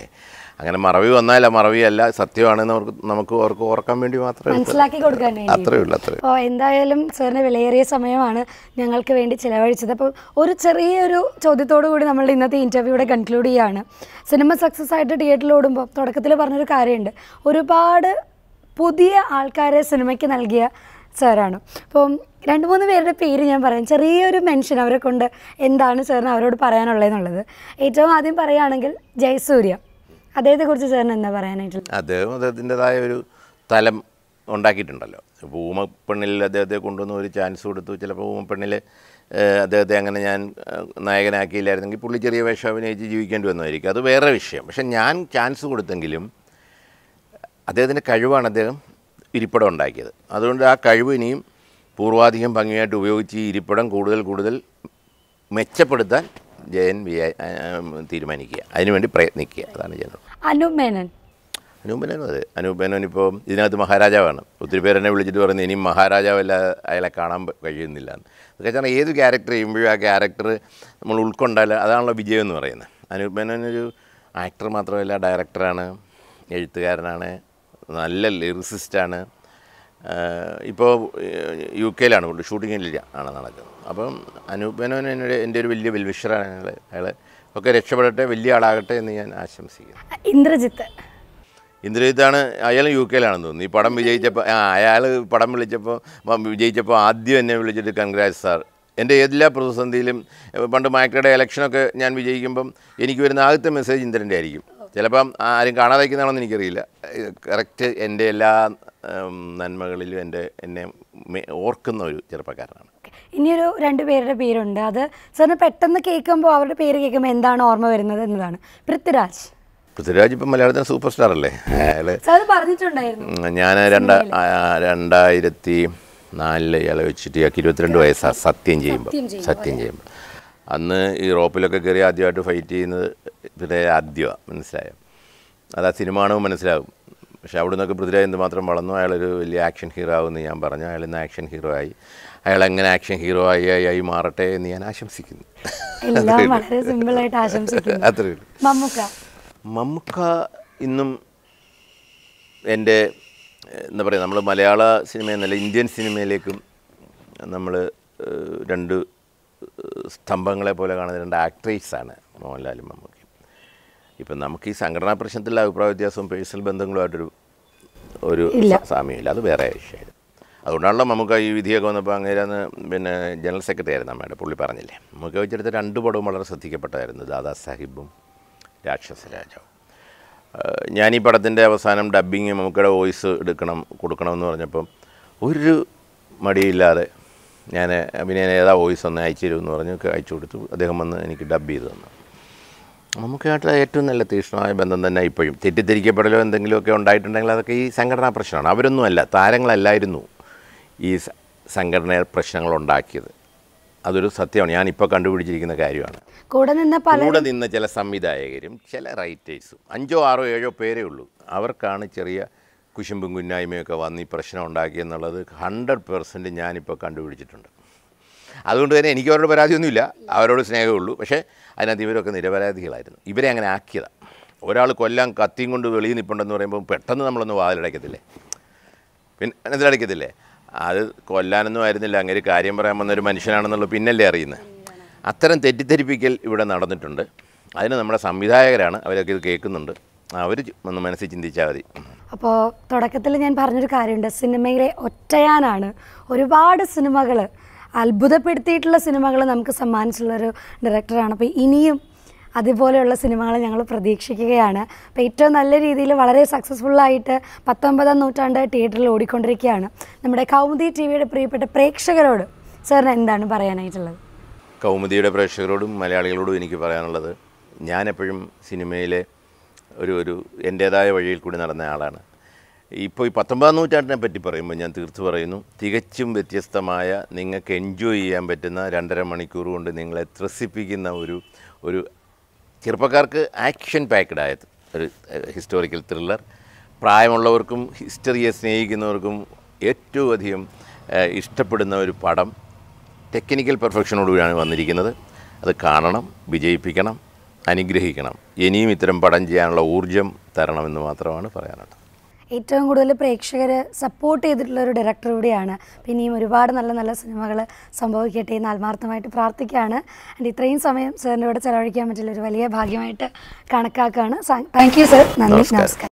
അങ്ങനെ മറവി വന്നാൽ മറവി മറവിയല്ല സത്യമാണെന്ന് അവർക്ക് നമുക്ക് അവർക്ക് ഓർക്കാൻ വേണ്ടി മാത്രമേ മനസ്സിലാക്കി കൊടുക്കാൻ അത്രേ ഉള്ളൂ അത്രേ അപ്പോൾ എന്തായാലും സാറിന് വിലയേറിയ സമയമാണ് ഞങ്ങൾക്ക് വേണ്ടി ചിലവഴിച്ചത്. അപ്പോൾ ഒരു ചെറിയൊരു ചോദ്യത്തോടു കൂടി നമ്മളുടെ ഇന്നത്തെ ഇന്റർവ്യൂടെ കൺക്ലൂഡ് ചെയ്യാണ്. സിനിമ സക്സസ് ആയിട്ട് തിയേറ്ററിൽ ഓടുമ്പോൾ തുടക്കത്തിൽ പറഞ്ഞൊരു കാര്യമുണ്ട്. ഒരുപാട് പുതിയ ആൾക്കാരെ സിനിമയ്ക്ക് നൽകിയ സാറാണ്. അപ്പം രണ്ട് മൂന്ന് പേരുടെ പേര് ഞാൻ പറയാം. ചെറിയൊരു മെൻഷൻ അവരെ കൊണ്ട് എന്താണ് സാറിന് അവരോട് പറയാനുള്ളതെന്നുള്ളത്. ഏറ്റവും ആദ്യം പറയുകയാണെങ്കിൽ ജയസൂര്യ. അദ്ദേഹത്തെക്കുറിച്ച് സാറിന് എന്താ പറയാനായിട്ടുള്ളത്? അദ്ദേഹം അദ്ദേഹത്തിന്റെതായ ഒരു തലം ഉണ്ടാക്കിയിട്ടുണ്ടല്ലോ. ഇപ്പോൾ ഊമപ്പെണ്ണിൽ അദ്ദേഹത്തെ കൊണ്ടുവന്ന് ഒരു ചാൻസ് കൊടുത്തു. ചിലപ്പോൾ ഊമപ്പെണ്ണിൽ അദ്ദേഹത്തെ അങ്ങനെ ഞാൻ നായകനാക്കിയില്ലായിരുന്നെങ്കിൽ പുള്ളി ചെറിയ വേഷം അഭിനയിച്ച് ജീവിക്കേണ്ടി വന്നതായിരിക്കും. അത് വേറെ വിഷയം. പക്ഷെ ഞാൻ ചാൻസ് കൊടുത്തെങ്കിലും അദ്ദേഹത്തിന്റെ കഴിവാണ് അദ്ദേഹം ഇരിപ്പിടം ഉണ്ടാക്കിയത്. അതുകൊണ്ട് ആ കഴിവ് ഇനിയും പൂർവാധികം ഭംഗിയായിട്ട് ഉപയോഗിച്ച് ഈ ഇരിപ്പിടം കൂടുതൽ കൂടുതൽ മെച്ചപ്പെടുത്താൻ ജയൻ തീരുമാനിക്കുക. അതിനുവേണ്ടി പ്രയത്നിക്കുക. അതാണ് ജനം അനൂപ് മേനൻ. അതെ. അനൂപനും ഇപ്പോൾ ഇതിനകത്ത് മഹാരാജാവാണ്. ഒത്തിരി പേര് എന്നെ വിളിച്ചിട്ട് പറഞ്ഞു ഇനിയും മഹാരാജാവല്ല അയാളെ കാണാൻ കഴിയുന്നില്ല എന്ന്. വെച്ചാൽ ഏത് ക്യാരക്ടർ ചെയ്യുമ്പോഴും ആ ക്യാരക്ടർ നമ്മൾ ഉൾക്കൊണ്ടാൽ അതാണല്ലോ വിജയം എന്ന് പറയുന്നത്. അനൂപ് ആക്ടർ മാത്രമല്ല ഡയറക്ടറാണ് എഴുത്തുകാരനാണ് നല്ല ലിറിസിസ്റ്റാണ് ഇപ്പോൾ യു കെയിലാണ് ഷൂട്ടിങ്ങിലില്ല ആണ് നടക്കുന്നത്. അപ്പം അനൂപ് എന്റെ ഒരു വലിയ വെൽവിഷറാണ് അയാൾ അയാൾ ഒക്കെ രക്ഷപ്പെടട്ടെ വലിയ ആളാകട്ടെ എന്ന് ഞാൻ ആശംസിക്കുന്നു. ഇന്ദ്രജിത്ത്. ഇന്ദ്രജിത്താണ് അയാൾ യു കെയിലാണെന്ന് തോന്നുന്നു. ഈ പടം വിജയിച്ചപ്പോൾ ആ അയാൾ പടം വിളിച്ചപ്പോൾ വിജയിച്ചപ്പോൾ ആദ്യം എന്നെ വിളിച്ചിട്ട് കൺഗ്രാറ്റ് സാർ. എന്റെ എല്ലാ പ്രതിസന്ധിയിലും പണ്ട് മാക്രയുടെ ഇലക്ഷനൊക്കെ ഞാൻ വിജയിക്കുമ്പം എനിക്ക് വരുന്ന ആദ്യത്തെ മെസ്സേജ് ഇന്ദ്രന്റെ ആയിരിക്കും. ചിലപ്പം ആരും കാണാതിരിക്കുന്നതാണെന്ന് എനിക്കറിയില്ല. കറക്റ്റ് എന്റെ എല്ലാ നന്മകളിലും എന്റെ എന്നെ ഓർക്കുന്ന ഒരു ചെറുപ്പക്കാരനാണ്. ഇനിയൊരു രണ്ട് പേരുടെ പേരുണ്ട്. അത് സാറിന് പെട്ടെന്ന് കേൾക്കുമ്പോൾ അവരുടെ പേര് കേൾക്കുമ്പോൾ എന്താണ് ഓർമ്മ വരുന്നത് എന്നതാണ്. പൃഥ്വിരാജ്. പൃഥ്വിരാജ് ഇപ്പം മലയാളത്തിന് സൂപ്പർ സ്റ്റാർ അല്ലേ അയാൾ പറഞ്ഞിട്ടുണ്ടായിരുന്നു. ഞാൻ രണ്ട് രണ്ടായിരത്തി നാലിൽ ഇയാളെ വെച്ചിട്ട് ഇയാൾക്ക് ഇരുപത്തിരണ്ട് വയസ്സാണ് സത്യം ചെയ്യുമ്പോൾ സത്യം ചെയ്യുമ്പോൾ, അന്ന് ഈ റോപ്പിലൊക്കെ കയറി ആദ്യമായിട്ട് ഫൈറ്റ് ചെയ്യുന്നത് പൃഥ്വിരാജ് ആദ്യമാണ് മനസ്സിലായോ? അത് ആ സിനിമ ആണെന്ന് മനസ്സിലാവും പക്ഷെ അവിടെ നിന്നൊക്കെ പൃഥ്വിരാജ് എന്തുമാത്രം വളർന്നു അയാളൊരു വലിയ ആക്ഷൻ ഹീറോ ആവുമെന്ന് ഞാൻ പറഞ്ഞു. അയാൾ ഇന്ന് ആക്ഷൻ ഹീറോ ആയി. അയാൾ എങ്ങനെ ആക്ഷൻ ഹീറോ ആയി ആയി ആയി മാറട്ടെ എന്ന് ഞാൻ ആശംസിക്കുന്നു. ഉള്ളൂ. മമ്മൂക്ക. മമ്മൂക്ക ഇന്നും എന്റെ എന്താ പറയുക നമ്മൾ മലയാള സിനിമ എന്നല്ല ഇന്ത്യൻ സിനിമയിലേക്കും നമ്മൾ രണ്ട് സ്തംഭങ്ങളെ പോലെ കാണുന്ന രണ്ട് ആക്ട്രീസാണ് മോഹൻലാലും മമ്മൂക്കയും ഇപ്പം നമുക്ക് ഈ സംഘടനാ പ്രശ്നത്തിൽ അഭിപ്രായ വ്യത്യാസവും പേഴ്സണൽ ബന്ധങ്ങളുമായിട്ടൊരു ഒരു. സാമ്യമില്ല. അത് വേറെ വിഷയമായിരുന്നു. അതുകൊണ്ടാണല്ലോ നമുക്ക് ഈ വിധിയൊക്കെ വന്നപ്പോൾ അങ്ങേരാന്ന് പിന്നെ ജനറൽ സെക്രട്ടറി ആയിരുന്നു അമ്മയുടെ പുള്ളി പറഞ്ഞില്ലേ. നമുക്ക് വെച്ചെടുത്ത രണ്ട് പടവും വളരെ ശ്രദ്ധിക്കപ്പെട്ടതായിരുന്നു. ദാദാ സാഹിബും രാക്ഷസ രാജാവും. ഞാൻ ഈ പടത്തിന്റെ അവസാനം ഡബ്ബിങ് നമുക്കിടെ വോയിസ് എടുക്കണം കൊടുക്കണമെന്ന് പറഞ്ഞപ്പം ഒരു മടിയില്ലാതെ ഞാൻ അഭിനയൻ ഏതാ വോയിസ് ഒന്ന് അയച്ചു തരുമെന്ന് പറഞ്ഞ് അയച്ചു കൊടുത്തു. അദ്ദേഹം വന്ന് എനിക്ക് ഡബ് ചെയ്ത് തന്നു. നമുക്കായിട്ടുള്ള ഏറ്റവും നല്ല തീക്ഷ്ണമായ ബന്ധം തന്നെ ഇപ്പോഴും. തെറ്റിദ്ധരിക്കപ്പെടലോ എന്തെങ്കിലുമൊക്കെ ഉണ്ടായിട്ടുണ്ടെങ്കിൽ അതൊക്കെ ഈ സംഘടനാ പ്രശ്നമാണ്. അവരൊന്നുമല്ല താരങ്ങളല്ലായിരുന്നു ഈ സംഘടന പ്രശ്നങ്ങൾ ഉണ്ടാക്കിയത് അതൊരു സത്യമാണ്. ഞാൻ ഞാനിപ്പോൾ കണ്ടുപിടിച്ചിരിക്കുന്ന കാര്യമാണ്. കൂടെ നിന്ന കൂടെ നിന്ന ചില സംവിധായകരും ചില റൈറ്റേഴ്സും അഞ്ചോ ആറോ ഏഴോ പേരേ ഉള്ളൂ. അവർക്കാണ് ചെറിയ കുശുമ്പും കുന്നായ്മയൊക്കെ വന്ന് ഈ പ്രശ്നം ഉണ്ടാക്കിയെന്നുള്ളത് ഹൺഡ്രഡ് പെർസെന്റ് ഞാനിപ്പോൾ കണ്ടുപിടിച്ചിട്ടുണ്ട്. അതുകൊണ്ട് തന്നെ എനിക്ക് അവരോട് പരാതിയൊന്നുമില്ല. അവരോട് സ്നേഹമേ ഉള്ളൂ പക്ഷേ അതിനകത്ത് ഇവരൊക്കെ നിരപരാധികളായിരുന്നു. ഇവരെ അങ്ങനെ ആക്കിയതാണ് ഒരാൾ കൊല്ലാൻ കത്തിയും കൊണ്ട് വെളിയിൽ നിൽപ്പുണ്ടെന്ന് പറയുമ്പോൾ പെട്ടെന്ന് നമ്മളൊന്ന് വാതിലടയ്ക്കത്തില്ലേ? പിന്നെ മനസ്സിലടയ്ക്കത്തില്ലേ? അത് കൊല്ലാനൊന്നും ആയിരുന്നില്ല. അങ്ങനെ ഒരു കാര്യം പറയാൻ വന്ന ഒരു മനുഷ്യനാണെന്നുള്ള പിന്നല്ലേ അറിയുന്നത്. അത്തരം തെറ്റിദ്ധരിപ്പിക്കൽ ഇവിടെ നടന്നിട്ടുണ്ട്. അതിന് നമ്മുടെ സംവിധായകരാണ് അവരൊക്കെ ഇത് കേൾക്കുന്നുണ്ട്. അവർ ഒന്ന് മനസ്സിൽ ചിന്തിച്ചാൽ മതി. അപ്പോൾ തുടക്കത്തിൽ ഞാൻ പറഞ്ഞൊരു കാര്യമുണ്ട്. സിനിമയിലെ ഒറ്റയാനാണ് ഒരുപാട് സിനിമകൾ അത്ഭുതപ്പെടുത്തിയിട്ടുള്ള സിനിമകൾ നമുക്ക് സമ്മാനിച്ചുള്ളൊരു ഡയറക്ടറാണ് അപ്പോൾ ഇനിയും അതുപോലെയുള്ള സിനിമകൾ ഞങ്ങൾ പ്രതീക്ഷിക്കുകയാണ്. അപ്പോൾ ഏറ്റവും നല്ല രീതിയിൽ വളരെ സക്സസ്ഫുള്ളായിട്ട് പത്തൊമ്പതാം നൂറ്റാണ്ട് തിയേറ്ററിൽ ഓടിക്കൊണ്ടിരിക്കുകയാണ്. നമ്മുടെ കൗമുദി ടി വിയുടെ പ്രിയപ്പെട്ട പ്രേക്ഷകരോട് സാറിന് എന്താണ് പറയാനായിട്ടുള്ളത്? കൗമുദിയുടെ പ്രേക്ഷകരോടും മലയാളികളോടും എനിക്ക് പറയാനുള്ളത് ഞാനെപ്പോഴും സിനിമയിലെ ഒരു ഒരു എന്റേതായ വഴിയിൽ കൂടി നടന്ന ആളാണ്. ഇപ്പോൾ ഈ പത്തൊമ്പതാം നൂറ്റാണ്ടിനെ പറ്റി പറയുമ്പോൾ ഞാൻ തീർത്തു പറയുന്നു. തികച്ചും വ്യത്യസ്തമായ നിങ്ങൾക്ക് എൻജോയ് ചെയ്യാൻ പറ്റുന്ന രണ്ടര മണിക്കൂർ കൊണ്ട് നിങ്ങളെ ത്രസിപ്പിക്കുന്ന ഒരു ഒരു ചെറുപ്പക്കാർക്ക് ആക്ഷൻ പാക്ക്ഡ് ആയത് ഒരു ഹിസ്റ്റോറിക്കൽ ത്രില്ലർ പ്രായമുള്ളവർക്കും ഹിസ്റ്ററിയെ സ്നേഹിക്കുന്നവർക്കും ഏറ്റവും അധികം ഇഷ്ടപ്പെടുന്ന ഒരു പടം ടെക്നിക്കൽ പെർഫെക്ഷനോടുകൂടിയാണ് വന്നിരിക്കുന്നത്. അത് കാണണം വിജയിപ്പിക്കണം അനുഗ്രഹിക്കണം. ഇനിയും ഇത്തരം പടം ചെയ്യാനുള്ള ഊർജം തരണമെന്ന് മാത്രമാണ് പറയാനുള്ളത്. ഏറ്റവും കൂടുതൽ പ്രേക്ഷകരെ സപ്പോർട്ട് ചെയ്തിട്ടുള്ള ഒരു ഡയറക്ടർ കൂടിയാണ്. പിന്നെയും ഒരുപാട് നല്ല നല്ല സിനിമകൾ സംഭവിക്കട്ടെ എന്ന് ആത്മാർത്ഥമായിട്ട് പ്രാർത്ഥിക്കുകയാണ്. ആൻഡ് ഇത്രയും സമയം സാറിന്റെ കൂടെ ചെലവഴിക്കാൻ പറ്റില്ല. ഒരു വലിയ ഭാഗ്യമായിട്ട് കണക്കാക്കുകയാണ്. താങ്ക് യു സർ നന്ദി. നമസ്കാരം.